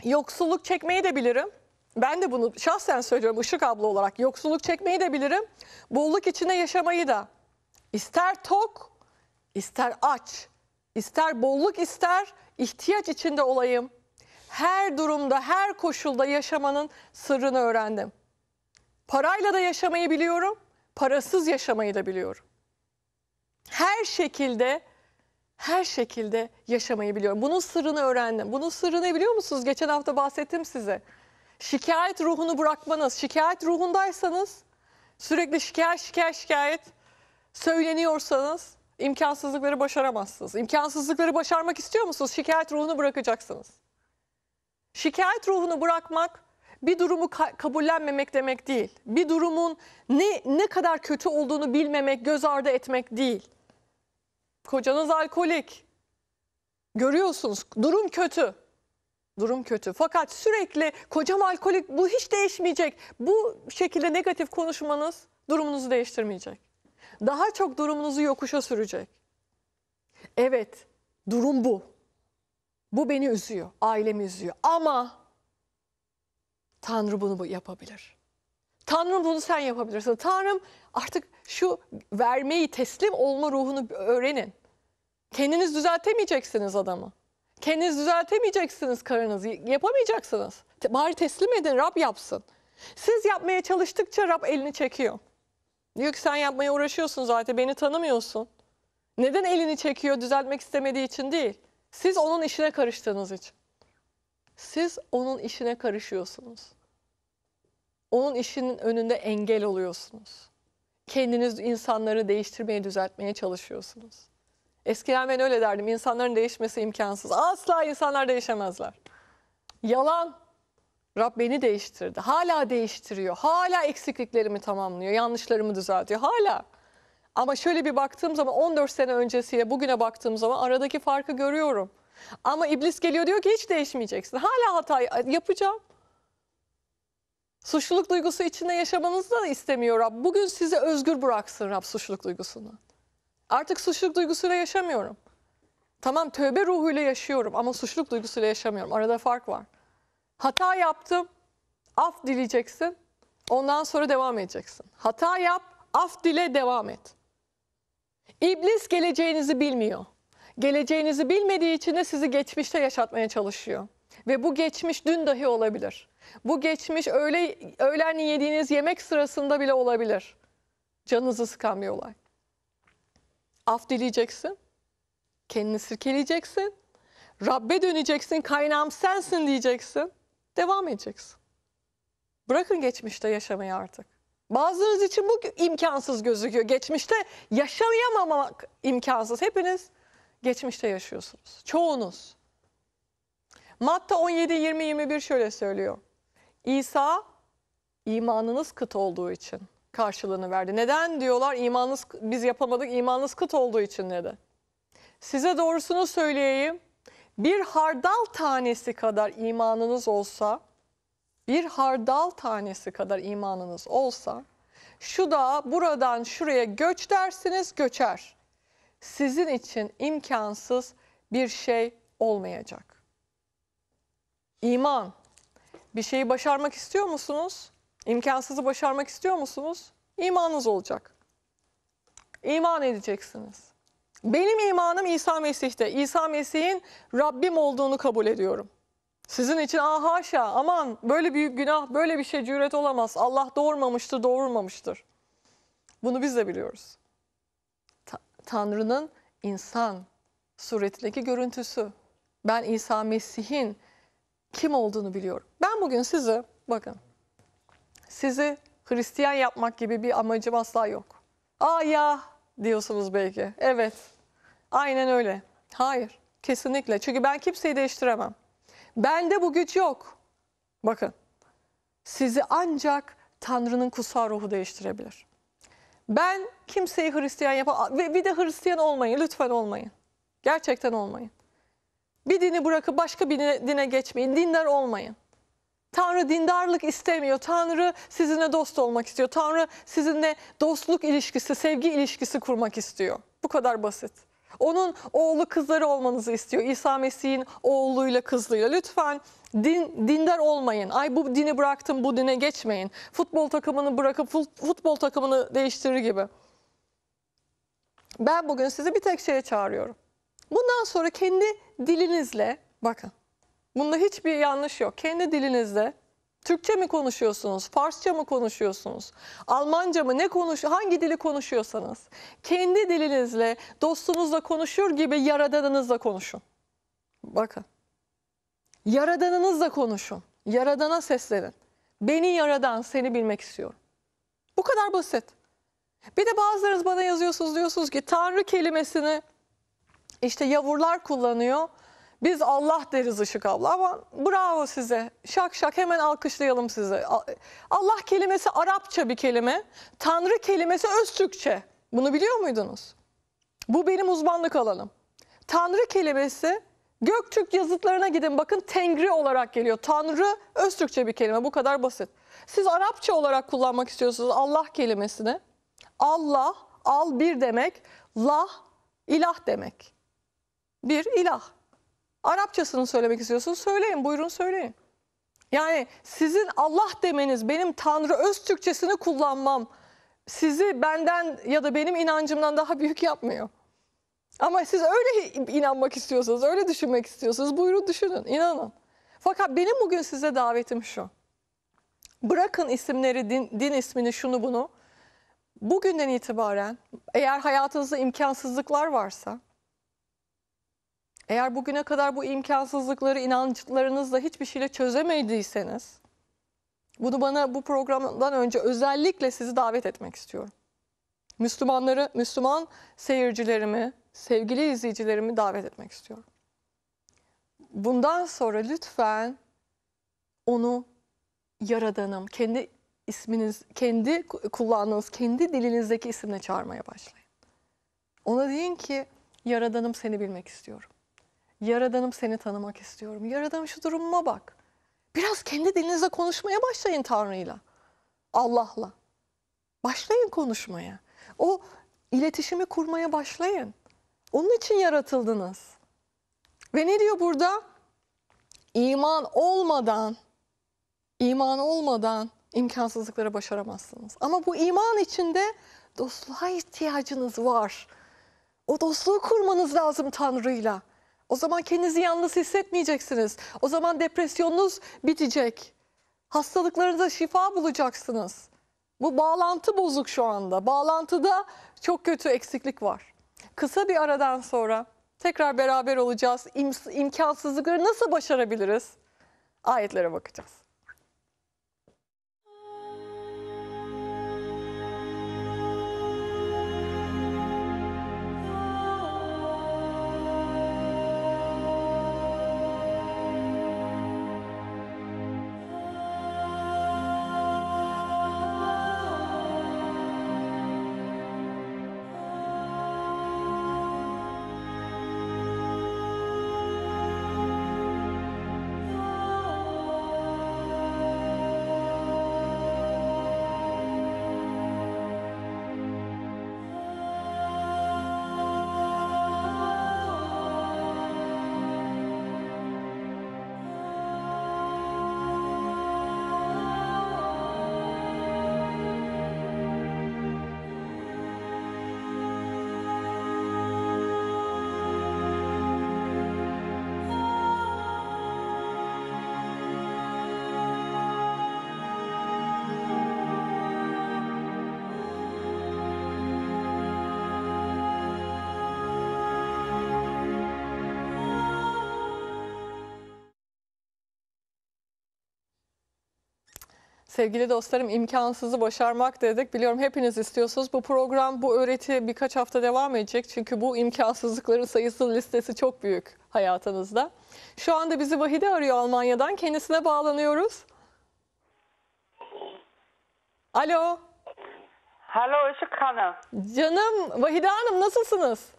Speaker 2: Yoksulluk çekmeyi de bilirim. Ben de bunu şahsen söylüyorum Işık abla olarak. Yoksulluk çekmeyi de bilirim. Bolluk içinde yaşamayı da. İster tok, ister aç, ister bolluk ister ihtiyaç içinde olayım. Her durumda, her koşulda yaşamanın sırrını öğrendim. Parayla da yaşamayı biliyorum, parasız yaşamayı da biliyorum. Her şekilde her şekilde yaşamayı biliyorum. Bunun sırrını öğrendim. Bunun sırrını biliyor musunuz? Geçen hafta bahsettim size. Şikayet ruhunu bırakmanız. Şikayet ruhundaysanız sürekli şikayet şikayet şikayet söyleniyorsanız imkansızlıkları başaramazsınız. İmkansızlıkları başarmak istiyor musunuz? Şikayet ruhunu bırakacaksınız. Şikayet ruhunu bırakmak bir durumu ka- kabullenmemek demek değil. Bir durumun ne ne kadar kötü olduğunu bilmemek, göz ardı etmek değil. Kocanız alkolik. Görüyorsunuz durum kötü. Durum kötü. Fakat sürekli kocam alkolik bu hiç değişmeyecek. Bu şekilde negatif konuşmanız durumunuzu değiştirmeyecek. Daha çok durumunuzu yokuşa sürecek. Evet, durum bu. Bu beni üzüyor, ailemi üzüyor. Ama Tanrı bunu bu- yapabilir. Tanrım bunu sen yapabilirsin. Tanrım artık şu vermeyi, teslim olma ruhunu öğrenin. Kendiniz düzeltemeyeceksiniz adamı. Kendiniz düzeltemeyeceksiniz karınızı. Yapamayacaksınız. Bari teslim edin, Rab yapsın. Siz yapmaya çalıştıkça Rab elini çekiyor. Diyor ki sen yapmaya uğraşıyorsun zaten beni tanımıyorsun. Neden elini çekiyor düzeltmek istemediği için değil. Siz onun işine karıştığınız için. Siz onun işine karışıyorsunuz. Onun işinin önünde engel oluyorsunuz. Kendiniz insanları değiştirmeye, düzeltmeye çalışıyorsunuz. Eskiden ben öyle derdim. İnsanların değişmesi imkansız. Asla insanlar değişemezler. Yalan. Rab beni değiştirdi. Hala değiştiriyor. Hala eksikliklerimi tamamlıyor. Yanlışlarımı düzeltiyor. Hala. Ama şöyle bir baktığım zaman 14 sene öncesiyle bugüne baktığım zaman aradaki farkı görüyorum. Ama iblis geliyor diyor ki hiç değişmeyeceksin. Hala hata yapacağım. Suçluluk duygusu içinde yaşamanızı da istemiyor Rab. Bugün sizi özgür bıraksın Rab suçluluk duygusunu. Artık suçluluk duygusuyla yaşamıyorum. Tamam tövbe ruhuyla yaşıyorum ama suçluluk duygusuyla yaşamıyorum. Arada fark var. Hata yaptım, af dileyeceksin. Ondan sonra devam edeceksin. Hata yap, af dile devam et. İblis geleceğinizi bilmiyor. Geleceğinizi bilmediği için de sizi geçmişte yaşatmaya çalışıyor. Ve bu geçmiş dün dahi olabilir. Bu geçmiş öğle, öğlen yediğiniz yemek sırasında bile olabilir. Canınızı sıkan bir olay. Af dileyeceksin. Kendini sirkeleyeceksin. Rabbe döneceksin. Kaynağım sensin diyeceksin. Devam edeceksin. Bırakın geçmişte yaşamayı artık. Bazılarınız için bu imkansız gözüküyor. Geçmişte yaşayamamak imkansız. Hepiniz geçmişte yaşıyorsunuz. Çoğunuz. Matta 17, 20, 21 şöyle söylüyor. İsa imanınız kıt olduğu için karşılığını verdi. Neden diyorlar? İmanınız biz yapamadık, imanınız kıt olduğu için dedi. Size doğrusunu söyleyeyim. Bir hardal tanesi kadar imanınız olsa, bir hardal tanesi kadar imanınız olsa, şu da buradan şuraya göç dersiniz, göçer. Sizin için imkansız bir şey olmayacak. İman. Bir şeyi başarmak istiyor musunuz? İmkansızı başarmak istiyor musunuz? İmanınız olacak. İman edeceksiniz. Benim imanım İsa Mesih'te. İsa Mesih'in Rabbim olduğunu kabul ediyorum. Sizin için ah haşa aman böyle büyük günah böyle bir şey cüret olamaz. Allah doğurmamıştır doğurmamıştır. Bunu biz de biliyoruz. Ta- Tanrı'nın insan suretindeki görüntüsü. Ben İsa Mesih'in kim olduğunu biliyorum. Ben bugün sizi bakın sizi Hristiyan yapmak gibi bir amacım asla yok. Aa ya diyorsunuz belki. Evet. Aynen öyle. Hayır. Kesinlikle. Çünkü ben kimseyi değiştiremem. Bende bu güç yok. Bakın. Sizi ancak Tanrı'nın kutsal ruhu değiştirebilir. Ben kimseyi Hristiyan yapamam. Ve bir de Hristiyan olmayın. Lütfen olmayın. Gerçekten olmayın. Bir dini bırakıp başka bir dine, geçmeyin. Dindar olmayın. Tanrı dindarlık istemiyor. Tanrı sizinle dost olmak istiyor. Tanrı sizinle dostluk ilişkisi, sevgi ilişkisi kurmak istiyor. Bu kadar basit. Onun oğlu kızları olmanızı istiyor. İsa Mesih'in oğluyla kızlıyla. Lütfen din, dindar olmayın. Ay bu dini bıraktım bu dine geçmeyin. Futbol takımını bırakıp fut- futbol takımını değiştirir gibi. Ben bugün sizi bir tek şeye çağırıyorum. Bundan sonra kendi dilinizle bakın. Bunda hiçbir yanlış yok. Kendi dilinizde Türkçe mi konuşuyorsunuz? Farsça mı konuşuyorsunuz? Almanca mı? Ne konuş? Hangi dili konuşuyorsanız kendi dilinizle dostunuzla konuşur gibi yaradanınızla konuşun. Bakın. Yaradanınızla konuşun. Yaradana seslenin. Beni yaradan seni bilmek istiyorum. Bu kadar basit. Bir de bazılarınız bana yazıyorsunuz diyorsunuz ki Tanrı kelimesini işte yavurlar kullanıyor. Biz Allah deriz Işık abla ama bravo size. Şak şak hemen alkışlayalım size. Allah kelimesi Arapça bir kelime. Tanrı kelimesi Öztürkçe. Bunu biliyor muydunuz? Bu benim uzmanlık alanım. Tanrı kelimesi Göktürk yazıtlarına gidin bakın Tengri olarak geliyor. Tanrı Öztürkçe bir kelime bu kadar basit. Siz Arapça olarak kullanmak istiyorsunuz Allah kelimesini. Allah, al bir demek, lah, ilah demek. Bir ilah. Arapçasını söylemek istiyorsunuz söyleyin buyurun söyleyin. Yani sizin Allah demeniz benim Tanrı öz Türkçesini kullanmam sizi benden ya da benim inancımdan daha büyük yapmıyor. Ama siz öyle inanmak istiyorsanız, öyle düşünmek istiyorsanız buyurun düşünün, inanın. Fakat benim bugün size davetim şu. Bırakın isimleri, din, din ismini, şunu bunu. Bugünden itibaren eğer hayatınızda imkansızlıklar varsa, eğer bugüne kadar bu imkansızlıkları inançlarınızla hiçbir şeyle çözemediyseniz, bunu bana bu programdan önce özellikle sizi davet etmek istiyorum. Müslümanları, Müslüman seyircilerimi, sevgili izleyicilerimi davet etmek istiyorum. Bundan sonra lütfen onu yaradanım, kendi isminiz, kendi kullandığınız, kendi dilinizdeki isimle çağırmaya başlayın. Ona deyin ki Yaradanım seni bilmek istiyorum. Yaradanım seni tanımak istiyorum. Yaradanım şu durumuma bak. Biraz kendi dilinizle konuşmaya başlayın Tanrı'yla. Allah'la. Başlayın konuşmaya. O iletişimi kurmaya başlayın. Onun için yaratıldınız. Ve ne diyor burada? İman olmadan, iman olmadan imkansızlıkları başaramazsınız. Ama bu iman içinde dostluğa ihtiyacınız var. O dostluğu kurmanız lazım Tanrı'yla. O zaman kendinizi yalnız hissetmeyeceksiniz. O zaman depresyonunuz bitecek. Hastalıklarınıza şifa bulacaksınız. Bu bağlantı bozuk şu anda. Bağlantıda çok kötü eksiklik var. Kısa bir aradan sonra tekrar beraber olacağız. İm- imkansızlıkları nasıl başarabiliriz? Ayetlere bakacağız. Sevgili dostlarım imkansızı başarmak dedik. Biliyorum hepiniz istiyorsunuz. Bu program, bu öğreti birkaç hafta devam edecek. Çünkü bu imkansızlıkların sayısız listesi çok büyük hayatınızda. Şu anda bizi Vahide arıyor Almanya'dan. Kendisine bağlanıyoruz. Alo.
Speaker 5: Alo Işık Hanım.
Speaker 2: Canım Vahide Hanım nasılsınız?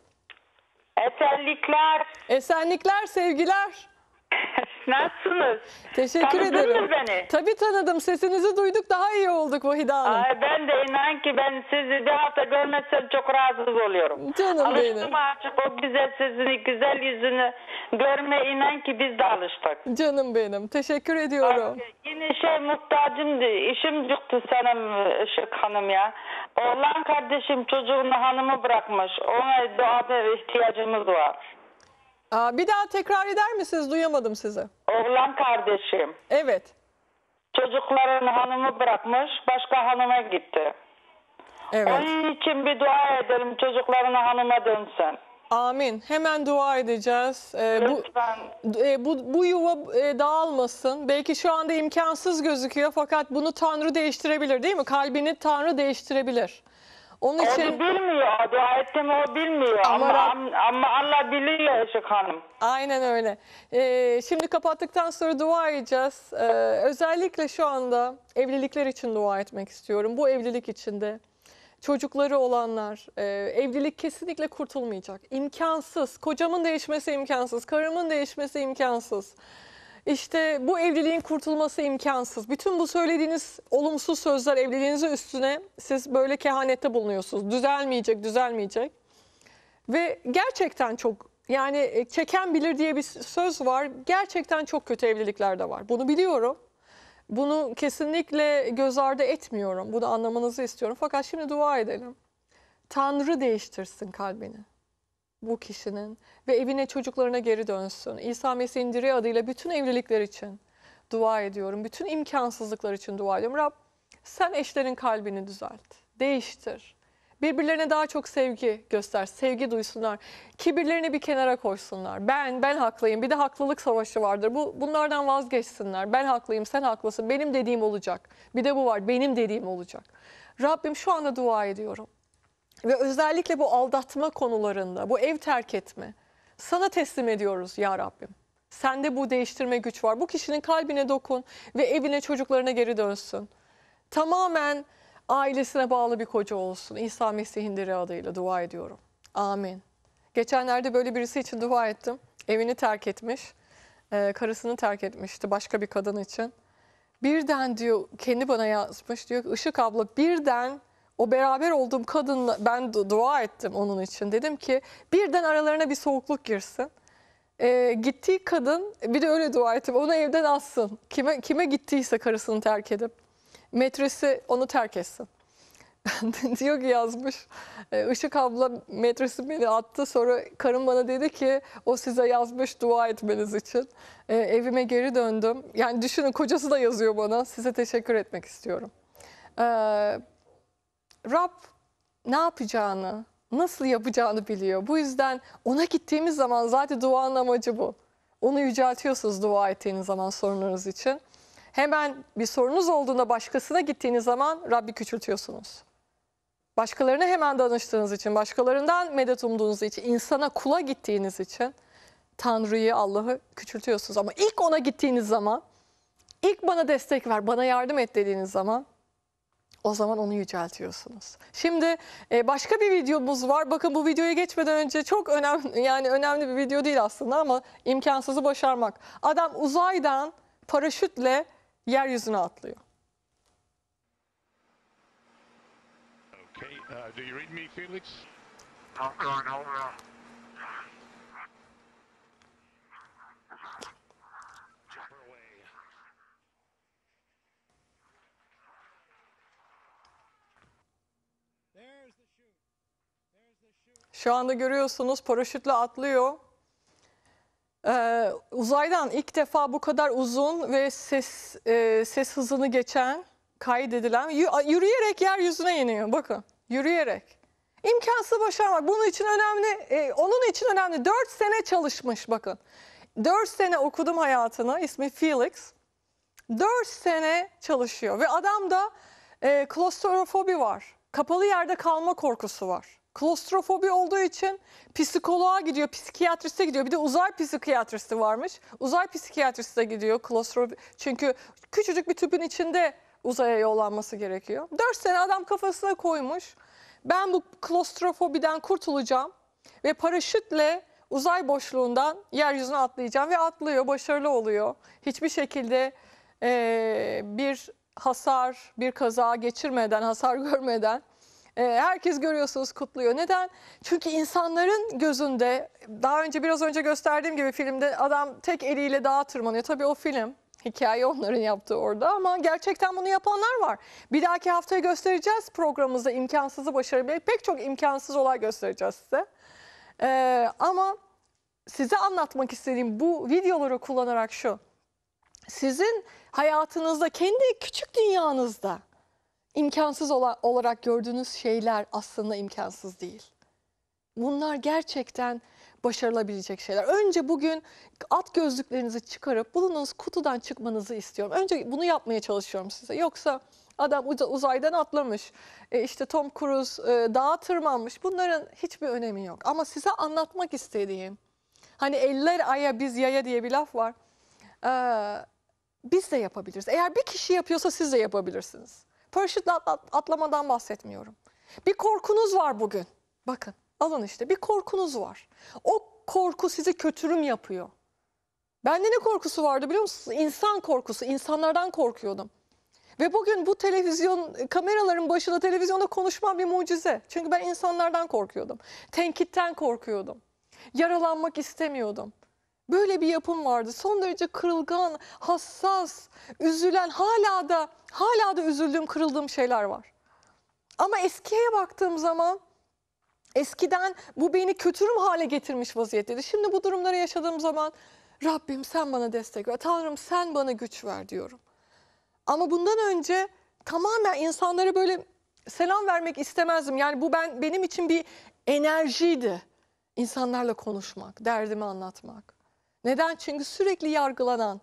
Speaker 5: Esenlikler.
Speaker 2: Esenlikler, sevgiler.
Speaker 5: Nasılsınız?
Speaker 2: Teşekkür
Speaker 5: Tanıdın
Speaker 2: ederim.
Speaker 5: mı beni?
Speaker 2: Tabii tanıdım. Sesinizi duyduk. Daha iyi olduk Vahide Hanım.
Speaker 5: Ay ben de inan ki ben sizi bir hafta görmezsem çok rahatsız oluyorum.
Speaker 2: Canım
Speaker 5: Alıştım
Speaker 2: benim.
Speaker 5: artık o güzel sesini, güzel yüzünü görme inan ki biz de alıştık.
Speaker 2: Canım benim. Teşekkür ediyorum.
Speaker 5: Yine şey muhtacımdı. İşim çıktı senin Işık Hanım ya. Oğlan kardeşim çocuğunu hanımı bırakmış. Ona doğada ihtiyacımız var.
Speaker 2: Aa, bir daha tekrar eder misiniz? Duyamadım sizi.
Speaker 5: Oğlan kardeşim.
Speaker 2: Evet.
Speaker 5: Çocuklarını hanımı bırakmış. Başka hanıma gitti.
Speaker 2: Evet.
Speaker 5: Onun için bir dua edelim çocuklarına hanıma dönsün.
Speaker 2: Amin. Hemen dua edeceğiz. Ee, bu,
Speaker 5: Lütfen.
Speaker 2: e, bu bu yuva e, dağılmasın. Belki şu anda imkansız gözüküyor fakat bunu Tanrı değiştirebilir değil mi? Kalbini Tanrı değiştirebilir. Onun
Speaker 5: Onu
Speaker 2: için
Speaker 5: bilmiyor. O Dua ettim o bilmiyor.
Speaker 2: Ama
Speaker 5: Ama,
Speaker 2: Rab-
Speaker 5: ama, Allah biliyor Işık Hanım.
Speaker 2: aynen öyle. Ee, şimdi kapattıktan sonra dua edeceğiz. Ee, özellikle şu anda evlilikler için dua etmek istiyorum. Bu evlilik içinde çocukları olanlar, e, evlilik kesinlikle kurtulmayacak. İmkansız. Kocamın değişmesi imkansız, karımın değişmesi imkansız. İşte bu evliliğin kurtulması imkansız. Bütün bu söylediğiniz olumsuz sözler evliliğinizin üstüne siz böyle kehanette bulunuyorsunuz. Düzelmeyecek, düzelmeyecek. Ve gerçekten çok yani e, çeken bilir diye bir söz var. Gerçekten çok kötü evlilikler de var. Bunu biliyorum. Bunu kesinlikle göz ardı etmiyorum. Bunu anlamanızı istiyorum. Fakat şimdi dua edelim. Tanrı değiştirsin kalbini bu kişinin ve evine çocuklarına geri dönsün. İsa Mesih'in diri adıyla bütün evlilikler için dua ediyorum. Bütün imkansızlıklar için dua ediyorum. Rab sen eşlerin kalbini düzelt, değiştir. Birbirlerine daha çok sevgi göster, sevgi duysunlar. Kibirlerini bir kenara koysunlar. Ben, ben haklıyım. Bir de haklılık savaşı vardır. Bu bunlardan vazgeçsinler. Ben haklıyım, sen haklısın. Benim dediğim olacak. Bir de bu var, benim dediğim olacak. Rabbim şu anda dua ediyorum. Ve özellikle bu aldatma konularında, bu ev terk etme, sana teslim ediyoruz ya Rabbim. Sende bu değiştirme güç var. Bu kişinin kalbine dokun ve evine çocuklarına geri dönsün. Tamamen ailesine bağlı bir koca olsun. İsa Mesih'in diri adıyla dua ediyorum. Amin. Geçenlerde böyle birisi için dua ettim. Evini terk etmiş. Ee, karısını terk etmişti başka bir kadın için. Birden diyor kendi bana yazmış diyor Işık abla birden o beraber olduğum kadınla ben du- dua ettim onun için. Dedim ki birden aralarına bir soğukluk girsin. Ee, gittiği kadın bir de öyle dua ettim. Onu evden alsın. Kime kime gittiyse karısını terk edip metresi onu terk etsin. diyor ki yazmış. e, Işık abla metresi beni attı. Sonra karım bana dedi ki o size yazmış dua etmeniz için. E, evime geri döndüm. Yani düşünün kocası da yazıyor bana. Size teşekkür etmek istiyorum. E, Rab ne yapacağını, nasıl yapacağını biliyor. Bu yüzden ona gittiğimiz zaman zaten duanın amacı bu. Onu yüceltiyorsunuz dua ettiğiniz zaman sorunlarınız için. Hemen bir sorunuz olduğunda başkasına gittiğiniz zaman Rabbi küçültüyorsunuz. Başkalarına hemen danıştığınız için, başkalarından medet umduğunuz için, insana kula gittiğiniz için Tanrı'yı, Allah'ı küçültüyorsunuz. Ama ilk ona gittiğiniz zaman, ilk bana destek ver, bana yardım et dediğiniz zaman o zaman onu yüceltiyorsunuz. Şimdi e, başka bir videomuz var. Bakın bu videoya geçmeden önce çok önemli yani önemli bir video değil aslında ama imkansızı başarmak. Adam uzaydan paraşütle yeryüzüne atlıyor.
Speaker 6: Okay, uh, do you read me, Felix? Jumper
Speaker 2: Şu anda görüyorsunuz paraşütle atlıyor. Ee, uzaydan ilk defa bu kadar uzun ve ses e, ses hızını geçen kaydedilen yü- yürüyerek yeryüzüne iniyor. Bakın yürüyerek. İmkansız başarmak. Bunun için önemli. e, onun için önemli. 4 sene çalışmış bakın. 4 sene okudum hayatını. İsmi Felix. 4 sene çalışıyor ve adamda e, klostrofobi var. Kapalı yerde kalma korkusu var. Klostrofobi olduğu için psikoloğa gidiyor, psikiyatriste gidiyor. Bir de uzay psikiyatristi varmış. Uzay psikiyatriste gidiyor. Klostrofobi. Çünkü küçücük bir tüpün içinde uzaya yollanması gerekiyor. 4 sene adam kafasına koymuş. Ben bu klostrofobiden kurtulacağım ve paraşütle uzay boşluğundan yeryüzüne atlayacağım ve atlıyor, başarılı oluyor. Hiçbir şekilde eee, bir hasar, bir kaza geçirmeden, hasar görmeden eee, herkes görüyorsunuz kutluyor. Neden? Çünkü insanların gözünde daha önce biraz önce gösterdiğim gibi filmde adam tek eliyle dağa tırmanıyor. Tabii o film. Hikaye onların yaptığı orada ama gerçekten bunu yapanlar var. Bir dahaki haftaya göstereceğiz programımızda imkansızı başarabilecek pek çok imkansız olay göstereceğiz size. Ee, ama size anlatmak istediğim bu videoları kullanarak şu. Sizin hayatınızda, kendi küçük dünyanızda imkansız ola- olarak gördüğünüz şeyler aslında imkansız değil. Bunlar gerçekten başarılabilecek şeyler. Önce bugün at gözlüklerinizi çıkarıp bulunduğunuz kutudan çıkmanızı istiyorum. Önce bunu yapmaya çalışıyorum size. Yoksa adam uz- uzaydan atlamış, e, işte Tom Cruise e, dağa tırmanmış. Bunların hiçbir önemi yok. Ama size anlatmak istediğim, hani eller aya biz yaya diye bir laf var. Ee, biz de yapabiliriz. Eğer bir kişi yapıyorsa siz de yapabilirsiniz. Paraşütle atla- atlamadan bahsetmiyorum. Bir korkunuz var bugün. Bakın alın işte bir korkunuz var. O korku sizi kötürüm yapıyor. Bende ne korkusu vardı biliyor musunuz? İnsan korkusu. İnsanlardan korkuyordum. Ve bugün bu televizyon, kameraların başında televizyonda konuşmam bir mucize. Çünkü ben insanlardan korkuyordum. Tenkitten korkuyordum. Yaralanmak istemiyordum. Böyle bir yapım vardı. Son derece kırılgan, hassas, üzülen, hala da hala da üzüldüğüm, kırıldığım şeyler var. Ama eskiye baktığım zaman eskiden bu beni kötürüm hale getirmiş vaziyetteydi. Şimdi bu durumları yaşadığım zaman Rabbim sen bana destek ver. Tanrım sen bana güç ver diyorum. Ama bundan önce tamamen insanlara böyle selam vermek istemezdim. Yani bu ben benim için bir enerjiydi. İnsanlarla konuşmak, derdimi anlatmak. Neden? Çünkü sürekli yargılanan,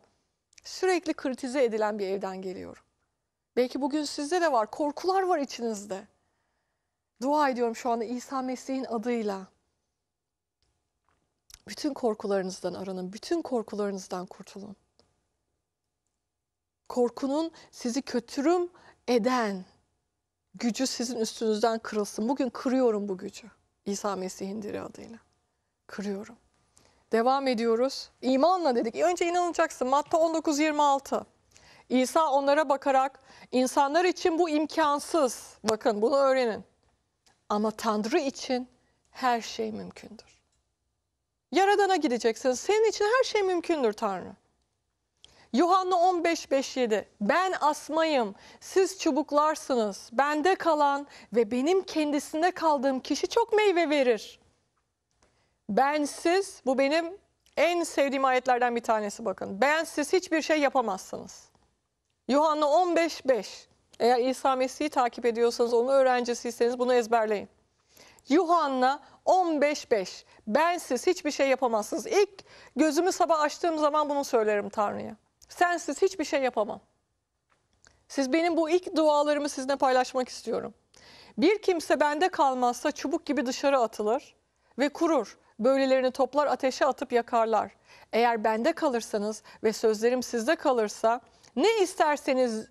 Speaker 2: sürekli kritize edilen bir evden geliyorum. Belki bugün sizde de var, korkular var içinizde. Dua ediyorum şu anda İsa Mesih'in adıyla. Bütün korkularınızdan arının, bütün korkularınızdan kurtulun. Korkunun sizi kötürüm eden gücü sizin üstünüzden kırılsın. Bugün kırıyorum bu gücü İsa Mesih'in diri adıyla. Kırıyorum. Devam ediyoruz. İmanla dedik. Önce inanacaksın. Matta 19.26. İsa onlara bakarak insanlar için bu imkansız. Bakın bunu öğrenin. Ama Tanrı için her şey mümkündür. Yaradana gideceksin. Senin için her şey mümkündür Tanrı. Yuhanna 15, 5, 7. Ben asmayım, siz çubuklarsınız. Bende kalan ve benim kendisinde kaldığım kişi çok meyve verir. Bensiz, bu benim en sevdiğim ayetlerden bir tanesi bakın. Bensiz hiçbir şey yapamazsınız. Yuhanna 15, 5. Eğer İsa Mesih'i takip ediyorsanız, onun öğrencisiyseniz bunu ezberleyin. Yuhanna 15.5. Bensiz hiçbir şey yapamazsınız. İlk gözümü sabah açtığım zaman bunu söylerim Tanrı'ya. Sensiz hiçbir şey yapamam. Siz benim bu ilk dualarımı sizinle paylaşmak istiyorum. Bir kimse bende kalmazsa çubuk gibi dışarı atılır ve kurur. Böylelerini toplar ateşe atıp yakarlar. Eğer bende kalırsanız ve sözlerim sizde kalırsa ne isterseniz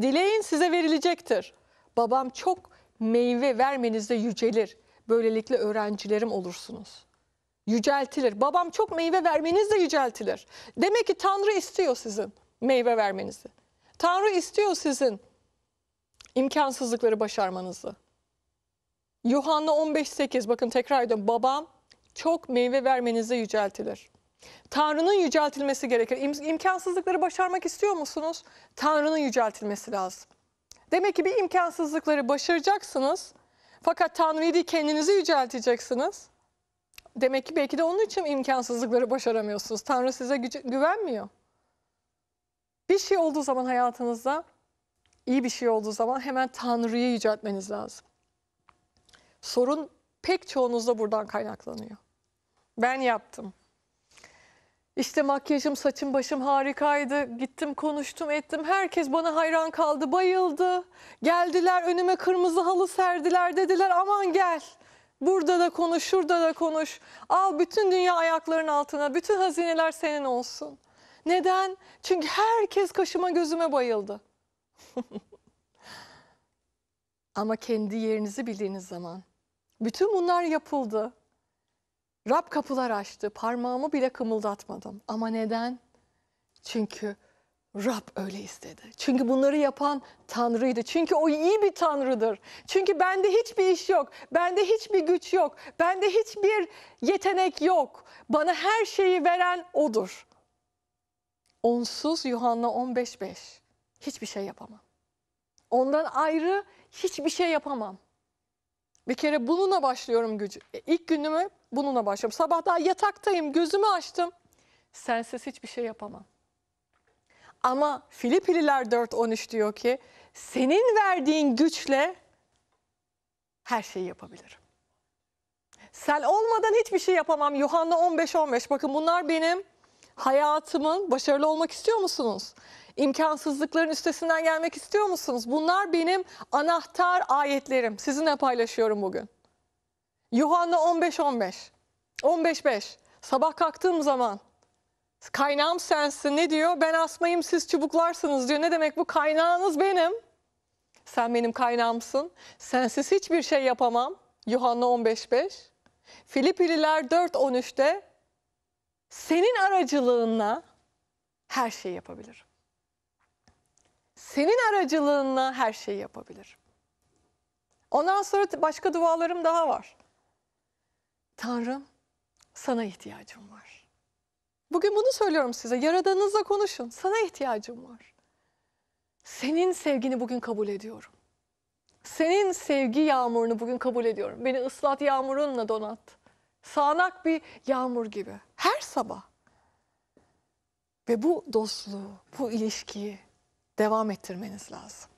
Speaker 2: dileyin size verilecektir. Babam çok meyve vermenizde yücelir. Böylelikle öğrencilerim olursunuz. Yüceltilir. Babam çok meyve vermenizle yüceltilir. Demek ki Tanrı istiyor sizin meyve vermenizi. Tanrı istiyor sizin imkansızlıkları başarmanızı. Yuhanna 15.8 bakın tekrar ediyorum. Babam çok meyve vermenizle yüceltilir. Tanrı'nın yüceltilmesi gerekir. İm- İmkansızlıkları başarmak istiyor musunuz? Tanrı'nın yüceltilmesi lazım. Demek ki bir imkansızlıkları başaracaksınız. Fakat Tanrı'yı değil kendinizi yücelteceksiniz. Demek ki belki de onun için imkansızlıkları başaramıyorsunuz. Tanrı size güce- güvenmiyor. Bir şey olduğu zaman hayatınızda, iyi bir şey olduğu zaman hemen Tanrı'yı yüceltmeniz lazım. Sorun pek çoğunuzda buradan kaynaklanıyor. Ben yaptım. İşte makyajım, saçım, başım harikaydı. Gittim, konuştum, ettim. Herkes bana hayran kaldı, bayıldı. Geldiler, önüme kırmızı halı serdiler. Dediler aman gel. Burada da konuş, şurada da konuş. Al bütün dünya ayakların altına. Bütün hazineler senin olsun. Neden? Çünkü herkes kaşıma gözüme bayıldı. Ama kendi yerinizi bildiğiniz zaman bütün bunlar yapıldı. Rab kapılar açtı. Parmağımı bile kımıldatmadım. Ama neden? Çünkü Rab öyle istedi. Çünkü bunları yapan Tanrı'ydı. Çünkü o iyi bir Tanrı'dır. Çünkü bende hiçbir iş yok. Bende hiçbir güç yok. Bende hiçbir yetenek yok. Bana her şeyi veren O'dur. Onsuz Yuhanna 15.5. Hiçbir şey yapamam. Ondan ayrı hiçbir şey yapamam. Bir kere bununla başlıyorum gücü. E, İlk günümü bununla başlıyorum. Sabah daha yataktayım, gözümü açtım. Sensiz hiçbir şey yapamam. Ama Filipililer 4.13 diyor ki senin verdiğin güçle her şeyi yapabilirim. Sen olmadan hiçbir şey yapamam. Yuhanna 15-15 bakın bunlar benim hayatımın başarılı olmak istiyor musunuz? İmkansızlıkların üstesinden gelmek istiyor musunuz? Bunlar benim anahtar ayetlerim. Sizinle paylaşıyorum bugün. Yuhanna 15-15. 15-5. Sabah kalktığım zaman kaynağım sensin. Ne diyor? Ben asmayım siz çubuklarsınız diyor. Ne demek bu? Kaynağınız benim. Sen benim kaynağımsın. Sensiz hiçbir şey yapamam. Yuhanna 15-5. Filipililer 4-13'te senin aracılığınla her şeyi yapabilirim. Senin aracılığınla her şeyi yapabilirim. Ondan sonra başka dualarım daha var. Tanrım sana ihtiyacım var. Bugün bunu söylüyorum size. Yaradanınızla konuşun. Sana ihtiyacım var. Senin sevgini bugün kabul ediyorum. Senin sevgi yağmurunu bugün kabul ediyorum. Beni ıslat yağmurunla donat. Sağanak bir yağmur gibi. Her sabah. Ve bu dostluğu, bu ilişkiyi devam ettirmeniz lazım.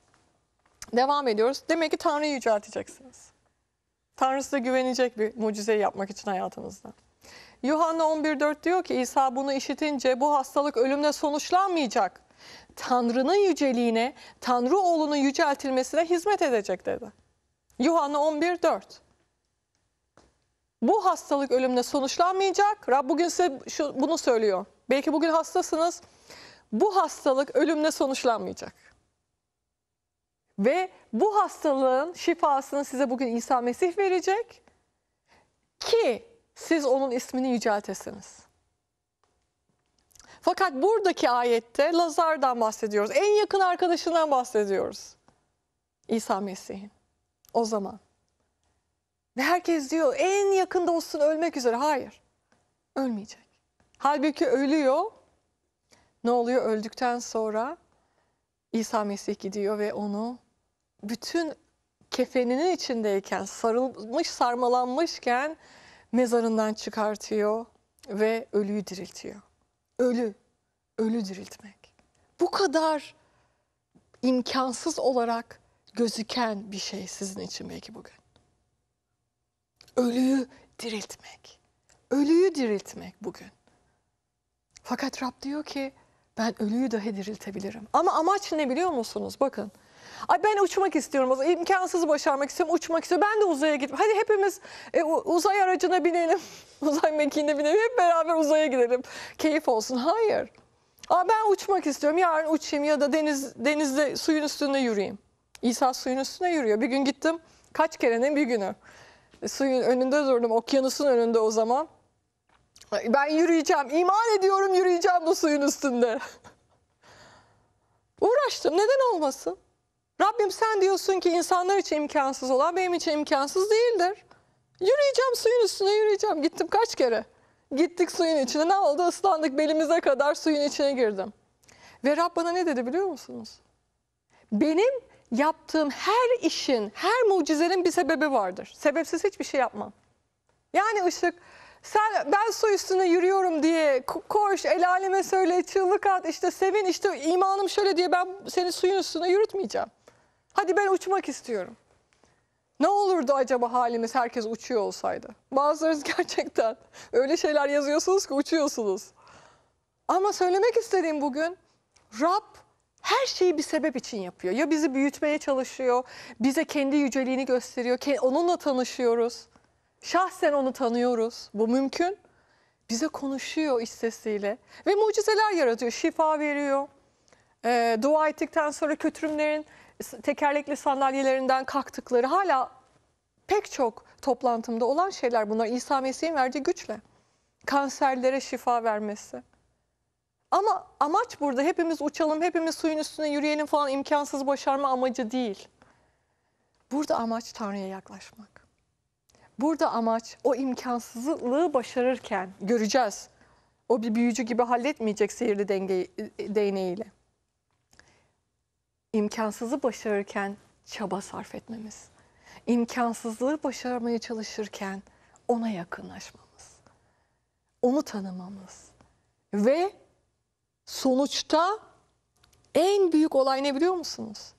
Speaker 2: Devam ediyoruz. Demek ki Tanrı'yı yücelteceksiniz. Tanrı size güvenecek bir mucizeyi yapmak için hayatınızda. Yuhanna 11.4 diyor ki İsa bunu işitince bu hastalık ölümle sonuçlanmayacak. Tanrı'nın yüceliğine, Tanrı oğlunun yüceltilmesine hizmet edecek dedi. Yuhanna 11.4 Bu hastalık ölümle sonuçlanmayacak. Rab bugün size şu, bunu söylüyor. Belki bugün hastasınız. Bu hastalık ölümle sonuçlanmayacak. Ve bu hastalığın şifasını size bugün İsa Mesih verecek. ki siz onun ismini yüceltesiniz. Fakat buradaki ayette Lazar'dan bahsediyoruz. En yakın arkadaşından bahsediyoruz. İsa Mesih'in. O zaman. Ve herkes diyor en yakın dostun ölmek üzere. Hayır. Ölmeyecek. Halbuki ölüyor. Ne oluyor? Öldükten sonra İsa Mesih gidiyor ve onu bütün kefeninin içindeyken, sarılmış, sarmalanmışken mezarından çıkartıyor ve ölüyü diriltiyor. Ölü, ölü diriltmek. Bu kadar imkansız olarak gözüken bir şey sizin için belki bugün. Ölüyü diriltmek. Ölüyü diriltmek bugün. Fakat Rab diyor ki ben ölüyü dahi diriltebilirim. Ama amaç ne biliyor musunuz? Bakın. Ay ben uçmak istiyorum. İmkansızı başarmak istiyorum. Uçmak istiyorum. Ben de uzaya gitmek. Hadi hepimiz e, uzay aracına binelim. uzay mekiğine binelim. Hep beraber uzaya gidelim. Keyif olsun. Hayır. Aa, ben uçmak istiyorum. Yarın uçayım ya da deniz denizde suyun üstünde yürüyeyim. İsa suyun üstünde yürüyor. Bir gün gittim. Kaç kerenin bir günü. E, Suyun önünde durdum. Okyanusun önünde o zaman. Ben yürüyeceğim. İman ediyorum yürüyeceğim bu suyun üstünde. Uğraştım. Neden olmasın? Rabbim sen diyorsun ki insanlar için imkansız olan benim için imkansız değildir. Yürüyeceğim suyun üstüne yürüyeceğim. Gittim kaç kere? Gittik suyun içine. Ne oldu? Islandık belimize kadar suyun içine girdim. Ve Rab bana ne dedi biliyor musunuz? Benim yaptığım her işin, her mucizenin bir sebebi vardır. Sebepsiz hiçbir şey yapmam. Yani ışık sen ben su üstüne yürüyorum diye ko- koş el aleme söyle çığlık at işte sevin işte imanım şöyle diye ben seni suyun üstüne yürütmeyeceğim. Hadi ben uçmak istiyorum. Ne olurdu acaba halimiz herkes uçuyor olsaydı? Bazılarınız gerçekten öyle şeyler yazıyorsunuz ki uçuyorsunuz. Ama söylemek istediğim bugün Rab her şeyi bir sebep için yapıyor. Ya bizi büyütmeye çalışıyor, bize kendi yüceliğini gösteriyor, onunla tanışıyoruz. Şahsen onu tanıyoruz. Bu mümkün. Bize konuşuyor iç sesiyle ve mucizeler yaratıyor. Şifa veriyor. Ee, dua ettikten sonra kötürümlerin tekerlekli sandalyelerinden kalktıkları hala pek çok toplantımda olan şeyler bunlar. İsa Mesih'in verdiği güçle. Kanserlere şifa vermesi. Ama amaç burada hepimiz uçalım, hepimiz suyun üstüne yürüyelim falan imkansız başarma amacı değil. Burada amaç Tanrı'ya yaklaşmak. Burada amaç o imkansızlığı başarırken göreceğiz. O bir büyücü gibi halletmeyecek sihirli denge, değneğiyle. İmkansızı başarırken çaba sarf etmemiz. İmkansızlığı başarmaya çalışırken ona yakınlaşmamız. Onu tanımamız. Ve sonuçta en büyük olay ne biliyor musunuz?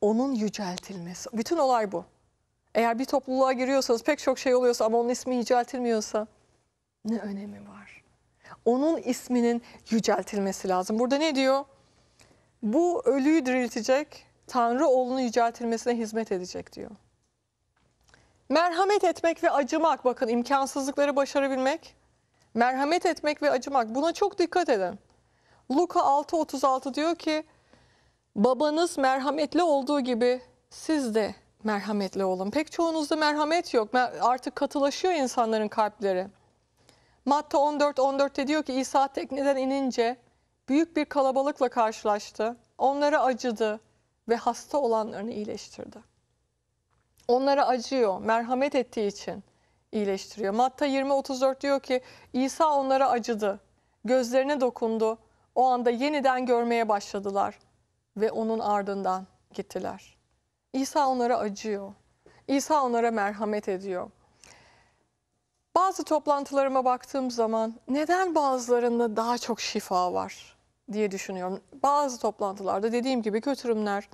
Speaker 2: Onun yüceltilmesi. Bütün olay bu. Eğer bir topluluğa giriyorsanız pek çok şey oluyorsa ama onun ismi yüceltilmiyorsa ne önemi var? Onun isminin yüceltilmesi lazım. Burada ne diyor? Bu ölüyü diriltecek, Tanrı oğlunun yüceltilmesine hizmet edecek diyor. Merhamet etmek ve acımak, bakın imkansızlıkları başarabilmek, merhamet etmek ve acımak. Buna çok dikkat edin. Luka 6.36 diyor ki, babanız merhametli olduğu gibi siz de merhametli olun. Pek çoğunuzda merhamet yok. Artık katılaşıyor insanların kalpleri. Matta 14 14'te diyor ki İsa tekneden inince büyük bir kalabalıkla karşılaştı. Onlara acıdı ve hasta olanlarını iyileştirdi. Onlara acıyor, merhamet ettiği için iyileştiriyor. Matta 20 34 diyor ki İsa onlara acıdı. Gözlerine dokundu. O anda yeniden görmeye başladılar ve onun ardından gittiler. İsa onlara acıyor. İsa onlara merhamet ediyor. Bazı toplantılarıma baktığım zaman neden bazılarında daha çok şifa var diye düşünüyorum. Bazı toplantılarda dediğim gibi götürümler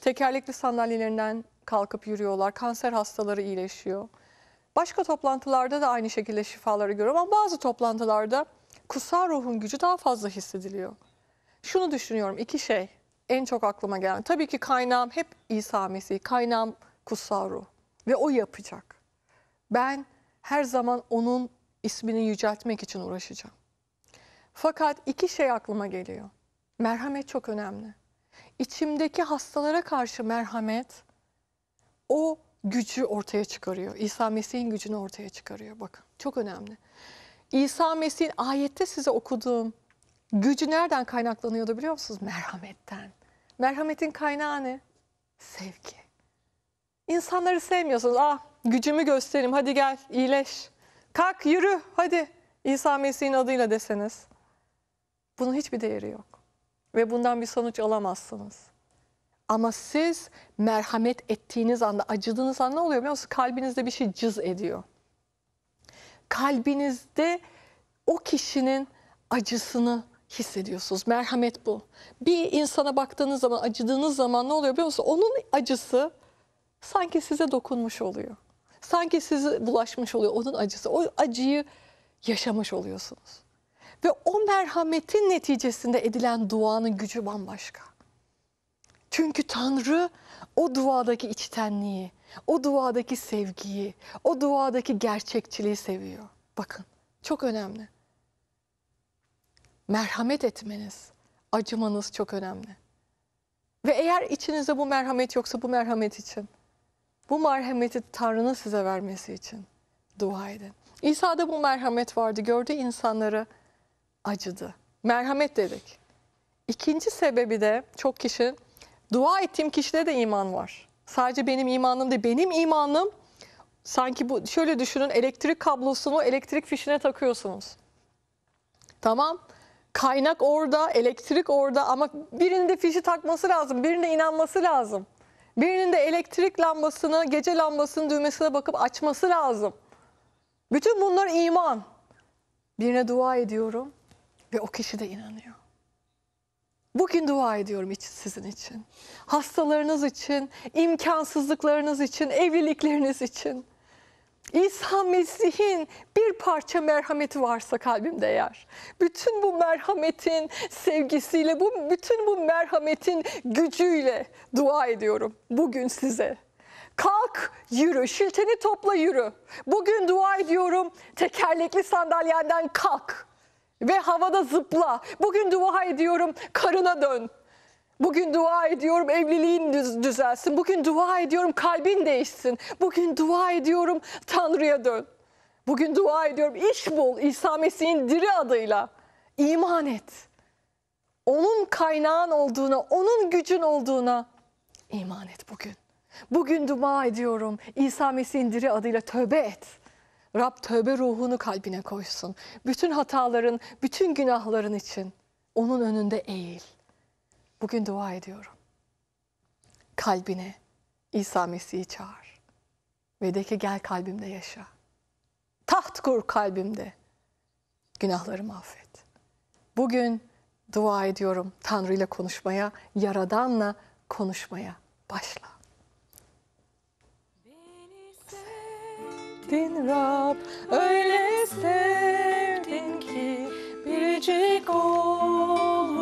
Speaker 2: tekerlekli sandalyelerinden kalkıp yürüyorlar. Kanser hastaları iyileşiyor. Başka toplantılarda da aynı şekilde şifaları görüyorum ama bazı toplantılarda kutsal ruhun gücü daha fazla hissediliyor. Şunu düşünüyorum iki şey en çok aklıma gelen. Tabii ki kaynağım hep İsa Mesih, kaynağım kutsal ruh ve o yapacak. Ben her zaman onun ismini yüceltmek için uğraşacağım. Fakat iki şey aklıma geliyor. Merhamet çok önemli. İçimdeki hastalara karşı merhamet o gücü ortaya çıkarıyor. İsa Mesih'in gücünü ortaya çıkarıyor. Bakın çok önemli. İsa Mesih'in ayette size okuduğum gücü nereden kaynaklanıyordu biliyor musunuz? Merhametten. Merhametin kaynağı ne? Sevgi. İnsanları sevmiyorsunuz. Ah gücümü göstereyim hadi gel iyileş. Kalk yürü hadi İsa Mesih'in adıyla deseniz. Bunun hiçbir değeri yok. Ve bundan bir sonuç alamazsınız. Ama siz merhamet ettiğiniz anda, acıdığınız anda ne oluyor biliyor musunuz? Kalbinizde bir şey cız ediyor. Kalbinizde o kişinin acısını hissediyorsunuz. Merhamet bu. Bir insana baktığınız zaman, acıdığınız zaman ne oluyor biliyor musunuz? Onun acısı sanki size dokunmuş oluyor. Sanki sizi bulaşmış oluyor onun acısı. O acıyı yaşamış oluyorsunuz. Ve o merhametin neticesinde edilen duanın gücü bambaşka. Çünkü Tanrı o duadaki içtenliği, o duadaki sevgiyi, o duadaki gerçekçiliği seviyor. Bakın çok önemli. Merhamet etmeniz, acımanız çok önemli. Ve eğer içinizde bu merhamet yoksa bu merhamet için, bu merhameti Tanrı'nın size vermesi için dua edin. İsa'da bu merhamet vardı. Gördü insanları acıdı. Merhamet dedik. İkinci sebebi de çok kişi dua ettiğim kişide de iman var. Sadece benim imanım değil. Benim imanım sanki bu şöyle düşünün elektrik kablosunu elektrik fişine takıyorsunuz. Tamam. Kaynak orada, elektrik orada ama birinin de fişi takması lazım. Birine inanması lazım. Birinin de elektrik lambasını, gece lambasının düğmesine bakıp açması lazım. Bütün bunlar iman. Birine dua ediyorum ve o kişi de inanıyor. Bugün dua ediyorum iç- sizin için. Hastalarınız için, imkansızlıklarınız için, evlilikleriniz için. İsa Mesih'in bir parça merhameti varsa kalbimde yer. Bütün bu merhametin sevgisiyle, bu bütün bu merhametin gücüyle dua ediyorum bugün size. Kalk yürü, şilteni topla yürü. Bugün dua ediyorum tekerlekli sandalyenden kalk ve havada zıpla. Bugün dua ediyorum karına dön. Bugün dua ediyorum evliliğin düz- düzelsin. Bugün dua ediyorum kalbin değişsin. Bugün dua ediyorum Tanrı'ya dön. Bugün dua ediyorum iş bul İsa Mesih'in diri adıyla. İman et. Onun kaynağın olduğuna, onun gücün olduğuna iman et bugün. Bugün dua ediyorum İsa Mesih'in diri adıyla tövbe et. Rab tövbe ruhunu kalbine koysun. Bütün hataların, bütün günahların için onun önünde eğil. Bugün dua ediyorum. Kalbine İsa Mesih'i çağır. Ve de ki gel kalbimde yaşa. Taht kur kalbimde. Günahlarımı affet. Bugün dua ediyorum Tanrı ile konuşmaya, Yaradan'la konuşmaya başla.
Speaker 1: Beni
Speaker 2: sevdin Rab, öyle sevdin ki biricik ol.